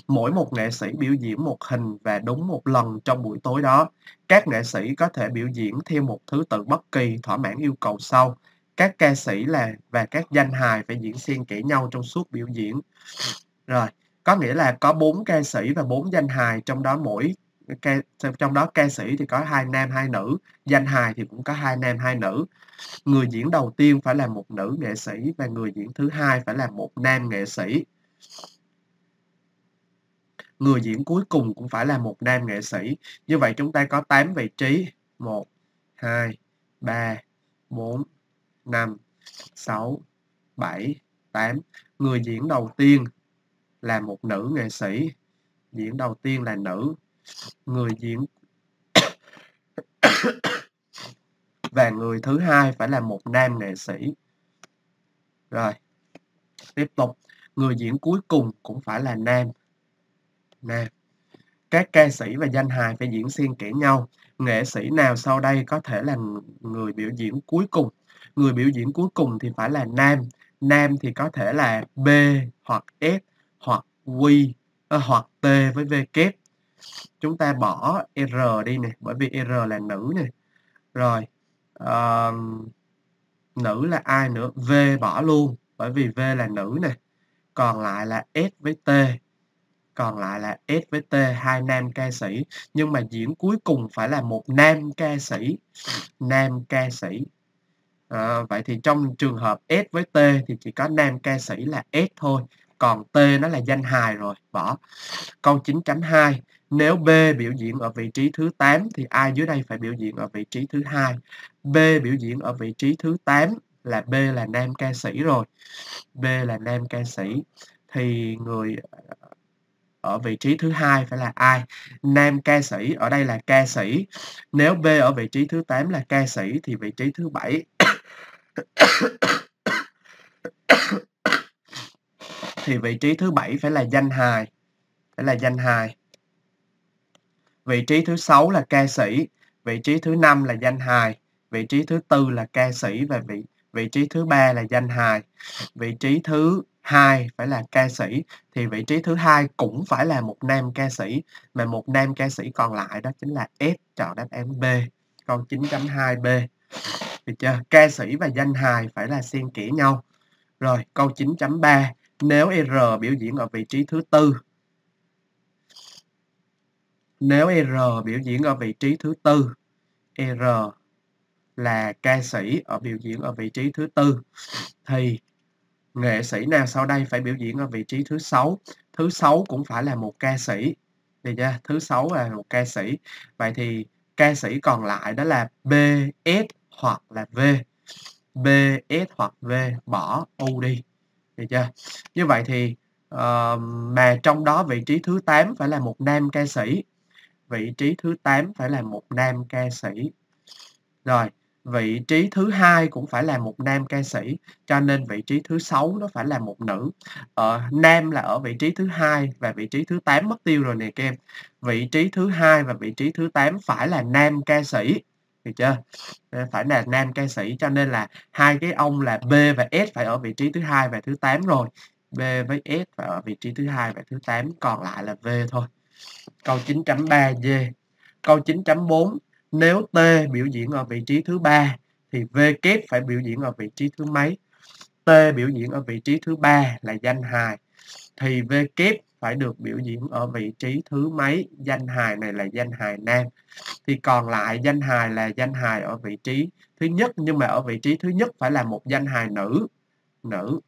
Mỗi một nghệ sĩ biểu diễn một hình và đúng một lần trong buổi tối đó. Các nghệ sĩ có thể biểu diễn theo một thứ tự bất kỳ thỏa mãn yêu cầu sau. Các ca sĩ là và các danh hài phải diễn xen kẽ nhau trong suốt biểu diễn. Rồi, có nghĩa là có bốn ca sĩ và bốn danh hài trong đó mỗi ca, trong đó ca sĩ thì có hai nam hai nữ danh hài thì cũng có hai nam hai nữ. Người diễn đầu tiên phải là một nữ nghệ sĩ và người diễn thứ hai phải là một nam nghệ sĩ. Người diễn cuối cùng cũng phải là một nam nghệ sĩ. Như vậy chúng ta có 8 vị trí. 1 2 3 4 5 6 7, 8. Người diễn đầu tiên là một nữ nghệ sĩ. Diễn đầu tiên là nữ. Người diễn và người thứ hai phải là một nam nghệ sĩ. Rồi. Tiếp tục, người diễn cuối cùng cũng phải là nam. Nam. Các ca sĩ và danh hài phải diễn xen kẽ nhau. Nghệ sĩ nào sau đây có thể là người biểu diễn cuối cùng? Người biểu diễn cuối cùng thì phải là nam. Nam thì có thể là B hoặc S hoặc Q à, hoặc T với V kép. Chúng ta bỏ R đi nè, bởi vì R là nữ nè. Rồi, uh, nữ là ai nữa? V bỏ luôn, bởi vì V là nữ nè. Còn lại là S với T còn lại là S với T hai nam ca sĩ nhưng mà diễn cuối cùng phải là một nam ca sĩ nam ca sĩ à, vậy thì trong trường hợp S với T thì chỉ có nam ca sĩ là S thôi còn T nó là danh hài rồi, bỏ. Câu 9.2 nếu B biểu diễn ở vị trí thứ 8 thì ai dưới đây phải biểu diễn ở vị trí thứ hai? B biểu diễn ở vị trí thứ 8 là B là nam ca sĩ rồi. B là nam ca sĩ thì người ở vị trí thứ hai phải là ai? Nam ca sĩ, ở đây là ca sĩ. Nếu b ở vị trí thứ 8 là ca sĩ thì vị trí thứ 7 thì vị trí thứ bảy phải là danh hài, phải là danh hài. Vị trí thứ sáu là ca sĩ, vị trí thứ năm là danh hài, vị trí thứ tư là ca sĩ và vị vị trí thứ ba là danh hài. Vị trí thứ hai phải là ca sĩ, thì vị trí thứ hai cũng phải là một nam ca sĩ, mà một nam ca sĩ còn lại đó chính là S chọn đáp án B câu 9.2B được chưa? Ca sĩ và danh hài phải là xen kẽ nhau. Rồi câu 9.3 nếu R biểu diễn ở vị trí thứ tư, nếu R biểu diễn ở vị trí thứ tư, R là ca sĩ ở biểu diễn ở vị trí thứ tư, thì nghệ sĩ nào sau đây phải biểu diễn ở vị trí thứ sáu? Thứ sáu cũng phải là một ca sĩ. Được chưa? Thứ sáu là một ca sĩ. Vậy thì ca sĩ còn lại đó là B, S hoặc là V. B, S hoặc V, bỏ U đi được chưa? Như vậy thì uh, mà trong đó vị trí thứ 8 phải là một nam ca sĩ. Vị trí thứ 8 phải là một nam ca sĩ. Rồi vị trí thứ hai cũng phải là một nam ca sĩ cho nên vị trí thứ sáu nó phải là một nữ. Ờ, nam là ở vị trí thứ hai và vị trí thứ 8 mất tiêu rồi nè các em. Vị trí thứ hai và vị trí thứ 8 phải là nam ca sĩ được chưa? Ờ, phải là nam ca sĩ, cho nên là hai cái ông là B và S phải ở vị trí thứ hai và thứ 8 rồi. B với S phải ở vị trí thứ hai và thứ 8 còn lại là V thôi. Câu 9.3 D. Câu 9.4 nếu T biểu diễn ở vị trí thứ ba, thì V kép phải biểu diễn ở vị trí thứ mấy? T biểu diễn ở vị trí thứ ba là danh hài, thì V kép phải được biểu diễn ở vị trí thứ mấy? Danh hài này là danh hài nam. Thì còn lại danh hài là danh hài ở vị trí thứ nhất, nhưng mà ở vị trí thứ nhất phải là một danh hài nữ. Nữ.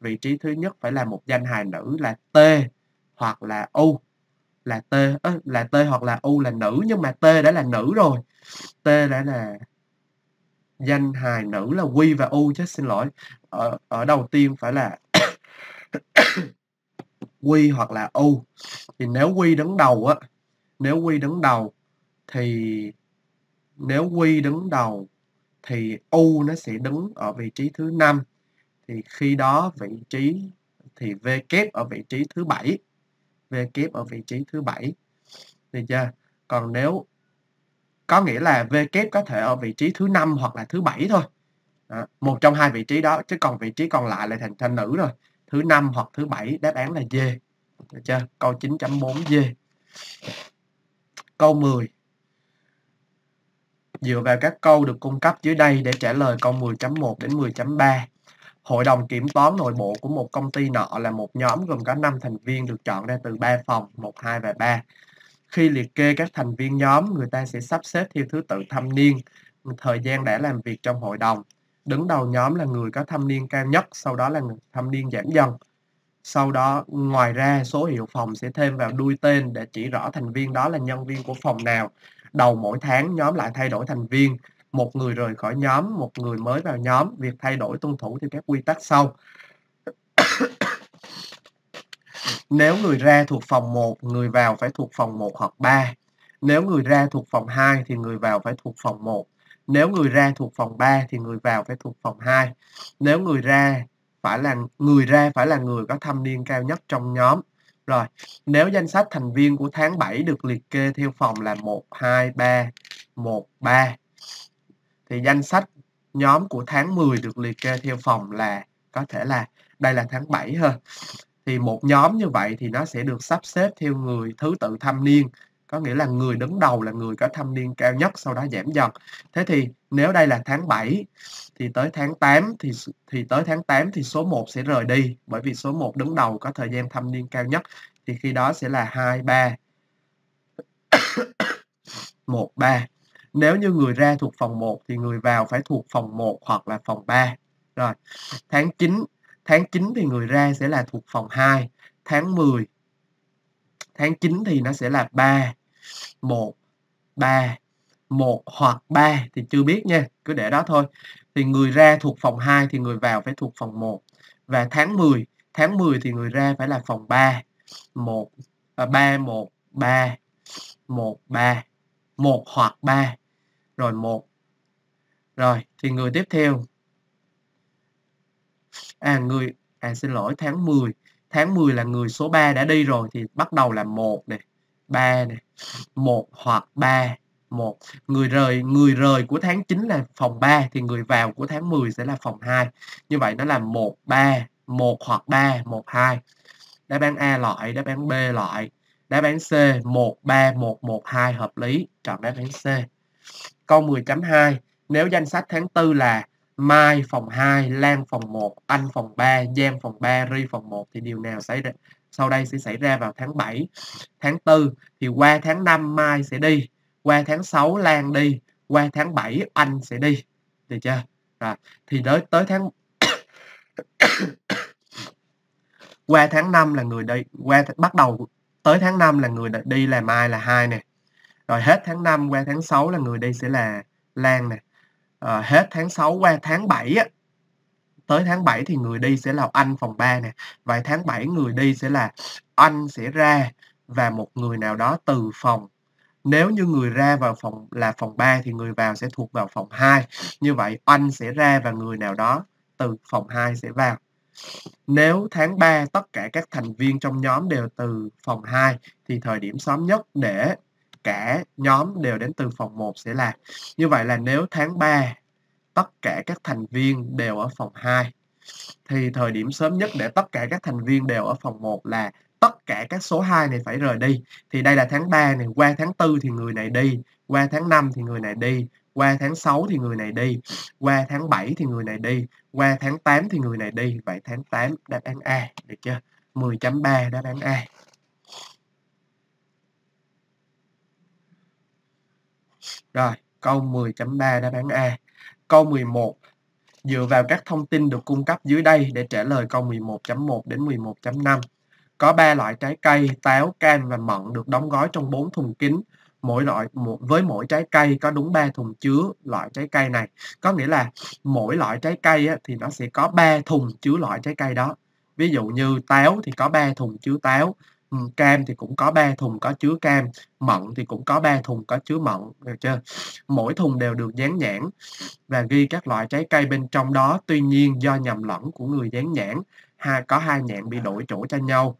Vị trí thứ nhất phải là một danh hài nữ là T hoặc là U là T là T hoặc là U là nữ, nhưng mà T đã là nữ rồi. T đã là danh hài nữ là Q và U chứ, xin lỗi. Ở ở đầu tiên phải là Q hoặc là U. Thì nếu Q đứng đầu á, nếu Q đứng đầu thì nếu Q đứng đầu thì U nó sẽ đứng ở vị trí thứ năm. Thì khi đó vị trí thì V kép ở vị trí thứ bảy. V kép ở vị trí thứ bảy. Được chưa? Còn nếu có nghĩa là V kép có thể ở vị trí thứ năm hoặc là thứ bảy thôi. Đó, một trong hai vị trí đó chứ còn vị trí còn lại là thành thành nữ rồi thứ năm hoặc thứ bảy đáp án là D. Được chưa? Câu 9.4 D. Câu 10 dựa vào các câu được cung cấp dưới đây để trả lời câu 10.1 đến 10.3 Hội đồng kiểm toán nội bộ của một công ty nọ là một nhóm gồm có 5 thành viên được chọn ra từ 3 phòng 1, 2 và 3. Khi liệt kê các thành viên nhóm, người ta sẽ sắp xếp theo thứ tự thâm niên, thời gian đã làm việc trong hội đồng. Đứng đầu nhóm là người có thâm niên cao nhất, sau đó là người thâm niên giảm dần. Sau đó, ngoài ra, số hiệu phòng sẽ thêm vào đuôi tên để chỉ rõ thành viên đó là nhân viên của phòng nào. Đầu mỗi tháng, nhóm lại thay đổi thành viên. một người rời khỏi nhóm, một người mới vào nhóm, việc thay đổi tuân thủ theo các quy tắc sau. Nếu người ra thuộc phòng 1, người vào phải thuộc phòng 1 hoặc 3. Nếu người ra thuộc phòng 2 thì người vào phải thuộc phòng 1. Nếu người ra thuộc phòng 3 thì người vào phải thuộc phòng 2. Nếu người ra phải là người ra phải là người có thâm niên cao nhất trong nhóm. Rồi, nếu danh sách thành viên của tháng 7 được liệt kê theo phòng là 1 2 3 1 3 thì danh sách nhóm của tháng 10 được liệt kê theo phòng là có thể là đây là tháng 7 ha. Thì một nhóm như vậy thì nó sẽ được sắp xếp theo người thứ tự thâm niên có nghĩa là người đứng đầu là người có thâm niên cao nhất, sau đó giảm dần. Thế thì nếu đây là tháng 7 thì tới tháng 8 thì thì tới tháng 8 thì số 1 sẽ rời đi, bởi vì số 1 đứng đầu có thời gian thâm niên cao nhất. Thì khi đó sẽ là 2 3 1 3 nếu như người ra thuộc phòng 1 thì người vào phải thuộc phòng 1 hoặc là phòng 3 rồi, tháng 9 tháng 9 thì người ra sẽ là thuộc phòng 2 tháng 10 tháng 9 thì nó sẽ là 3 1 3 1 hoặc 3 thì chưa biết nha cứ để đó thôi. Thì người ra thuộc phòng 2 thì người vào phải thuộc phòng 1 và tháng 10 tháng 10 thì người ra phải là phòng 3 1 3 1 3 1 3 1 hoặc 3 rồi 1 rồi thì người tiếp theo. À người à xin lỗi tháng 10 tháng 10 là người số 3 đã đi rồi thì bắt đầu là 1 nè, 3 nè, 1 hoặc 3 1 người rời người rời của tháng 9 là phòng 3 thì người vào của tháng 10 sẽ là phòng 2 như vậy nó là 1 3 1 hoặc 3 1 2 đáp án A loại đáp án B loại. Đáp án C 1 3 1 1 2 hợp lý. Chọn đáp án C. Câu 10.2 nếu danh sách tháng 4 là Mai phòng 2, Lan phòng 1, Anh phòng 3, Giang phòng 3, Ri phòng 1 thì điều nào xảy ra? Sau đây sẽ xảy ra vào tháng 7. Tháng 4 thì qua tháng 5 Mai sẽ đi, qua tháng 6 Lan đi, qua tháng 7 Anh sẽ đi. Được chưa? Rồi, thì tới tới tháng qua tháng 5 là người đi, qua bắt đầu tới tháng 5 là người đi là Mai là hai nè. Rồi hết tháng 5 qua tháng 6 là người đi sẽ là Lan nè à, hết tháng 6 qua tháng 7 á tới tháng 7 thì người đi sẽ là anh phòng 3 nè vậy tháng 7 người đi sẽ là anh sẽ ra và một người nào đó từ phòng. Nếu như người ra vào phòng, là phòng 3 thì người vào sẽ thuộc vào phòng 2 như vậy, anh sẽ ra và người nào đó từ phòng 2 sẽ vào. Nếu tháng 3 tất cả các thành viên trong nhóm đều từ phòng 2 thì thời điểm sớm nhất để cả nhóm đều đến từ phòng 1 sẽ là. Như vậy là nếu tháng 3 tất cả các thành viên đều ở phòng 2 thì thời điểm sớm nhất để tất cả các thành viên đều ở phòng 1 là tất cả các số 2 này phải rời đi. Thì đây là tháng 3 này, qua tháng 4 thì người này đi, qua tháng 5 thì người này đi, qua tháng 6 thì người này đi, qua tháng 7 thì người này đi, qua tháng 8 thì người này đi. Vậy tháng 8 đáp án A, được chưa? 10.3 đáp án A. Rồi, câu 10.3 đáp án A. Câu 11. Dựa vào các thông tin được cung cấp dưới đây để trả lời câu 11.1 đến 11.5. Có 3 loại trái cây, táo, cam và mận được đóng gói trong 4 thùng kính. Mỗi loại với mỗi trái cây có đúng 3 thùng chứa loại trái cây này. Có nghĩa là mỗi loại trái cây á, thì nó sẽ có 3 thùng chứa loại trái cây đó. Ví dụ như táo thì có 3 thùng chứa táo, Ừ, cam thì cũng có 3 thùng có chứa cam, mận thì cũng có 3 thùng có chứa mận, được chưa? Mỗi thùng đều được dán nhãn và ghi các loại trái cây bên trong đó, tuy nhiên do nhầm lẫn của người dán nhãn, ha, có hai nhãn bị đổi chỗ cho nhau.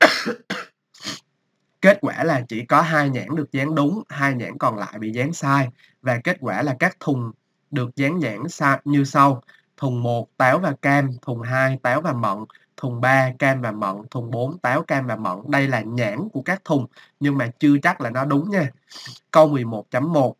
kết quả là chỉ có hai nhãn được dán đúng, hai nhãn còn lại bị dán sai và kết quả là các thùng được dán nhãn như sau. Thùng 1 táo và cam, thùng 2 táo và mận, thùng 3 cam và mận, thùng 4 táo cam và mận. Đây là nhãn của các thùng nhưng mà chưa chắc là nó đúng nha. Câu 11.1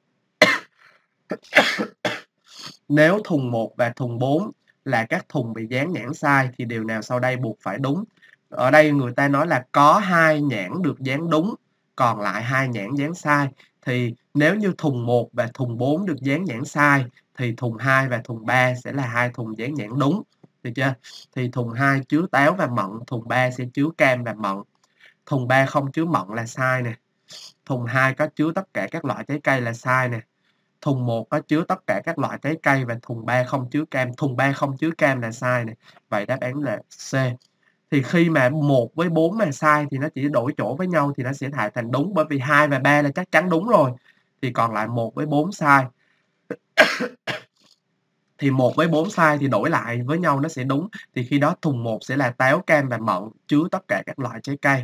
Nếu thùng 1 và thùng 4 là các thùng bị dán nhãn sai thì điều nào sau đây buộc phải đúng? Ở đây người ta nói là có hai nhãn được dán đúng, còn lại hai nhãn dán sai. Thì nếu như thùng 1 và thùng 4 được dán nhãn sai thì thùng 2 và thùng 3 sẽ là hai thùng dán nhãn đúng được chưa thì thùng 2 chứa táo và mận, thùng 3 sẽ chứa cam và mận thùng 3 không chứa mận là sai nè thùng 2 có chứa tất cả các loại trái cây là sai nè thùng 1 có chứa tất cả các loại trái cây và thùng 3 không chứa cam. Thùng 3 không chứa cam là sai nè. Vậy đáp án là C. Thì khi mà một với 4 mà sai thì nó chỉ đổi chỗ với nhau thì nó sẽ thải thành đúng, bởi vì hai và ba là chắc chắn đúng rồi. Thì còn lại một với 4 sai thì một với 4 sai thì đổi lại với nhau nó sẽ đúng. Thì khi đó thùng 1 sẽ là táo, cam và mận chứa tất cả các loại trái cây.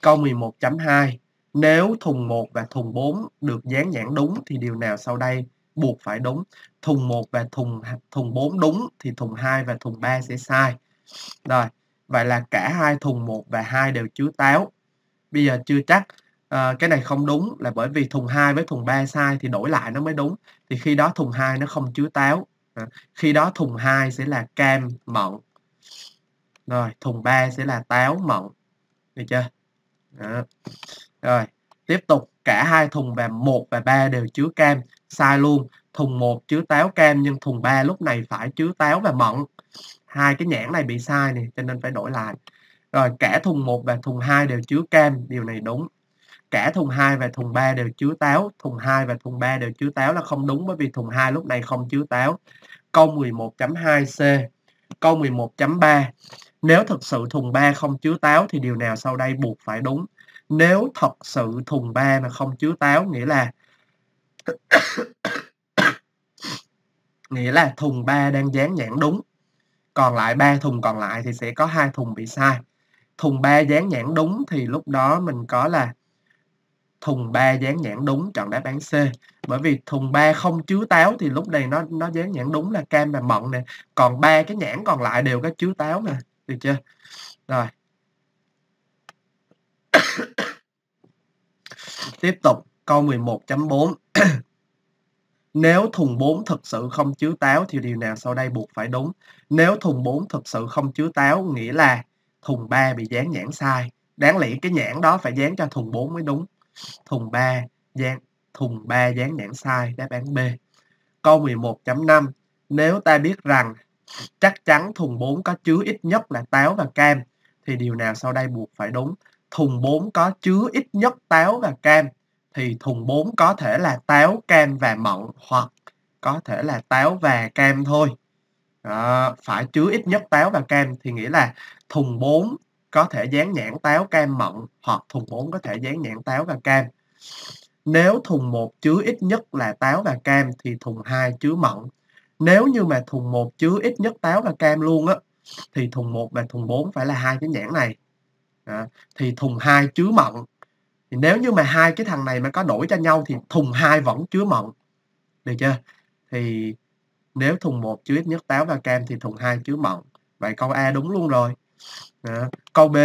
Câu 11.2 Nếu thùng 1 và thùng 4 được dán nhãn đúng thì điều nào sau đây buộc phải đúng? Thùng 1 và thùng thùng 4 đúng thì thùng 2 và thùng 3 sẽ sai. Rồi, vậy là cả hai thùng 1 và 2 đều chứa táo. Bây giờ chưa chắc à, cái này không đúng là bởi vì thùng 2 với thùng 3 sai thì đổi lại nó mới đúng. Thì khi đó thùng 2 nó không chứa táo. À, khi đó thùng 2 sẽ là cam, mận. Rồi, thùng 3 sẽ là táo, mận. Được chưa? Đó. Rồi, tiếp tục cả hai thùng và 1 và 3 đều chứa cam, sai luôn. Thùng 1 chứa táo cam nhưng thùng 3 lúc này phải chứa táo và mận. Hai cái nhãn này bị sai này cho nên phải đổi lại. Rồi, cả thùng 1 và thùng 2 đều chứa cam, điều này đúng. Cả thùng 2 và thùng 3 đều chứa táo, thùng 2 và thùng 3 đều chứa táo là không đúng bởi vì thùng 2 lúc này không chứa táo. Câu 11.2C. Câu 11.3 nếu thực sự thùng 3 không chứa táo thì điều nào sau đây buộc phải đúng? Nếu thật sự thùng 3 mà không chứa táo nghĩa là nghĩa là thùng 3 đang dán nhãn đúng. Còn lại 3 thùng còn lại thì sẽ có hai thùng bị sai. Thùng 3 dán nhãn đúng thì lúc đó mình có là thùng 3 dán nhãn đúng chọn đáp án C. Bởi vì thùng 3 không chứa táo thì lúc này nó nó dán nhãn đúng là cam và mận nè. Còn ba cái nhãn còn lại đều có chứa táo mà. Được chưa? Rồi. Tiếp tục, câu 11.4 nếu thùng 4 thực sự không chứa táo thì điều nào sau đây buộc phải đúng? Nếu thùng 4 thực sự không chứa táo, nghĩa là thùng 3 bị dán nhãn sai. Đáng lẽ cái nhãn đó phải dán cho thùng 4 mới đúng thùng 3 dán thùng 3 dán nhãn sai đáp án B câu 11.5 nếu ta biết rằng chắc chắn thùng 4 có chứa ít nhất là táo và cam thì điều nào sau đây buộc phải đúng thùng 4 có chứa ít nhất táo và cam thì thùng 4 có thể là táo, cam và mận hoặc có thể là táo và cam thôi. À, phải chứa ít nhất táo và cam thì nghĩa là thùng 4 có thể dán nhãn táo, cam, mận hoặc thùng 4 có thể dán nhãn táo và cam. Nếu thùng 1 chứa ít nhất là táo và cam thì thùng 2 chứa mận nếu như mà thùng 1 chứa ít nhất táo và cam luôn á thì thùng 1 và thùng 4 phải là hai cái nhãn này. À, thì thùng 2 chứa mận. Thì nếu như mà hai cái thằng này mà có đổi cho nhau thì thùng 2 vẫn chứa mận. Được chưa? Thì nếu thùng 1 chứa ít nhất táo và cam thì thùng 2 chứa mận. Vậy câu A đúng luôn rồi. À, câu B.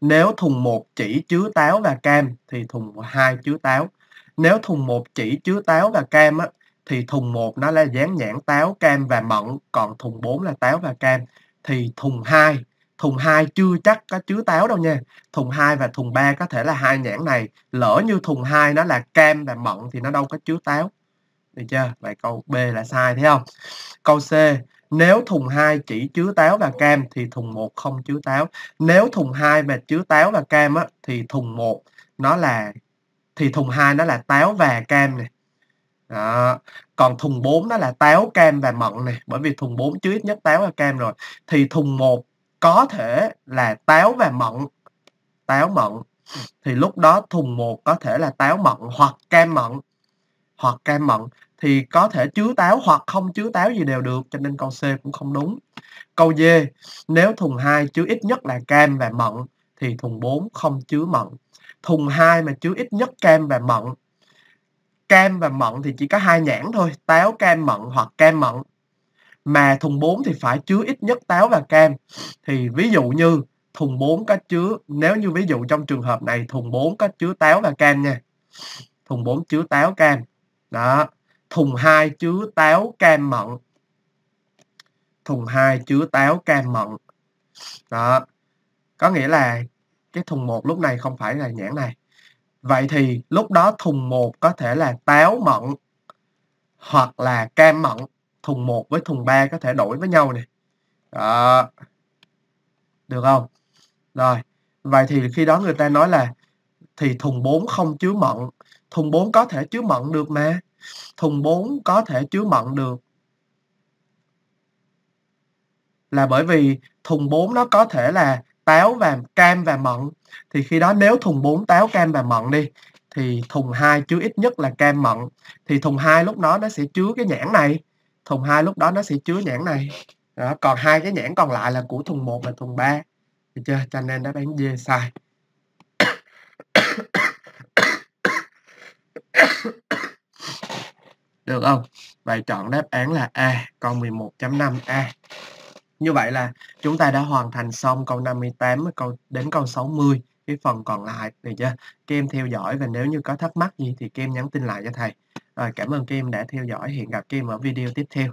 Nếu thùng 1 chỉ chứa táo và cam thì thùng 2 chứa táo. Nếu thùng 1 chỉ chứa táo và cam á, thì thùng 1 nó là dán nhãn táo, cam và mận, còn thùng 4 là táo và cam. Thì thùng 2, thùng 2 chưa chắc có chứa táo đâu nha. Thùng 2 và thùng 3 có thể là hai nhãn này. Lỡ như thùng 2 nó là cam và mận thì nó đâu có chứa táo. Được chưa? Vậy câu B là sai thấy không? Câu C, nếu thùng 2 chỉ chứa táo và cam thì thùng 1 không chứa táo. Nếu thùng 2 mà chứa táo và cam á, thì thùng 1 nó là thì thùng 2 nó là táo và cam này. Đó. Còn thùng 4 nó là táo, cam và mận này, bởi vì thùng 4 chứa ít nhất táo và cam rồi. Thì thùng 1 có thể là táo và mận. Táo mận. Thì lúc đó thùng 1 có thể là táo mận hoặc cam mận. Hoặc cam mận thì có thể chứa táo hoặc không chứa táo gì đều được, cho nên câu C cũng không đúng. Câu D, nếu thùng 2 chứa ít nhất là cam và mận thì thùng 4 không chứa mận. Thùng 2 mà chứa ít nhất cam và mận cam và mận thì chỉ có hai nhãn thôi táo cam mận hoặc cam mận. Mà thùng 4 thì phải chứa ít nhất táo và cam thì ví dụ như thùng 4 có chứa nếu như ví dụ trong trường hợp này thùng 4 có chứa táo và cam nha. Thùng 4 chứa táo cam đó thùng 2 chứa táo cam mận thùng 2 chứa táo cam mận đó có nghĩa là cái thùng 1 lúc này không phải là nhãn này. Vậy thì lúc đó thùng 1 có thể là táo mận hoặc là cam mận. Thùng 1 với thùng 3 có thể đổi với nhau nè. Đó. Được không? Rồi. Vậy thì khi đó người ta nói là thì thùng 4 không chứa mận. Thùng 4 có thể chứa mận được mà. Thùng 4 có thể chứa mận được. Là bởi vì thùng 4 nó có thể là táo và cam và mận. Thì khi đó nếu thùng 4 táo, cam và mận đi, thì thùng 2 chứa ít nhất là cam mận. Thì thùng 2 lúc đó nó sẽ chứa cái nhãn này. Thùng 2 lúc đó nó sẽ chứa nhãn này. Đó, còn hai cái nhãn còn lại là của thùng 1 và thùng 3. Được chưa? Cho nên đáp án D sai. Được không? Vậy chọn đáp án là A, câu 11.5A. Như vậy là chúng ta đã hoàn thành xong câu 58 câu đến câu 60, cái phần còn lại, được chưa? Các em theo dõi và nếu như có thắc mắc gì thì các em nhắn tin lại cho thầy. Rồi, cảm ơn các em đã theo dõi, hẹn gặp các em ở video tiếp theo.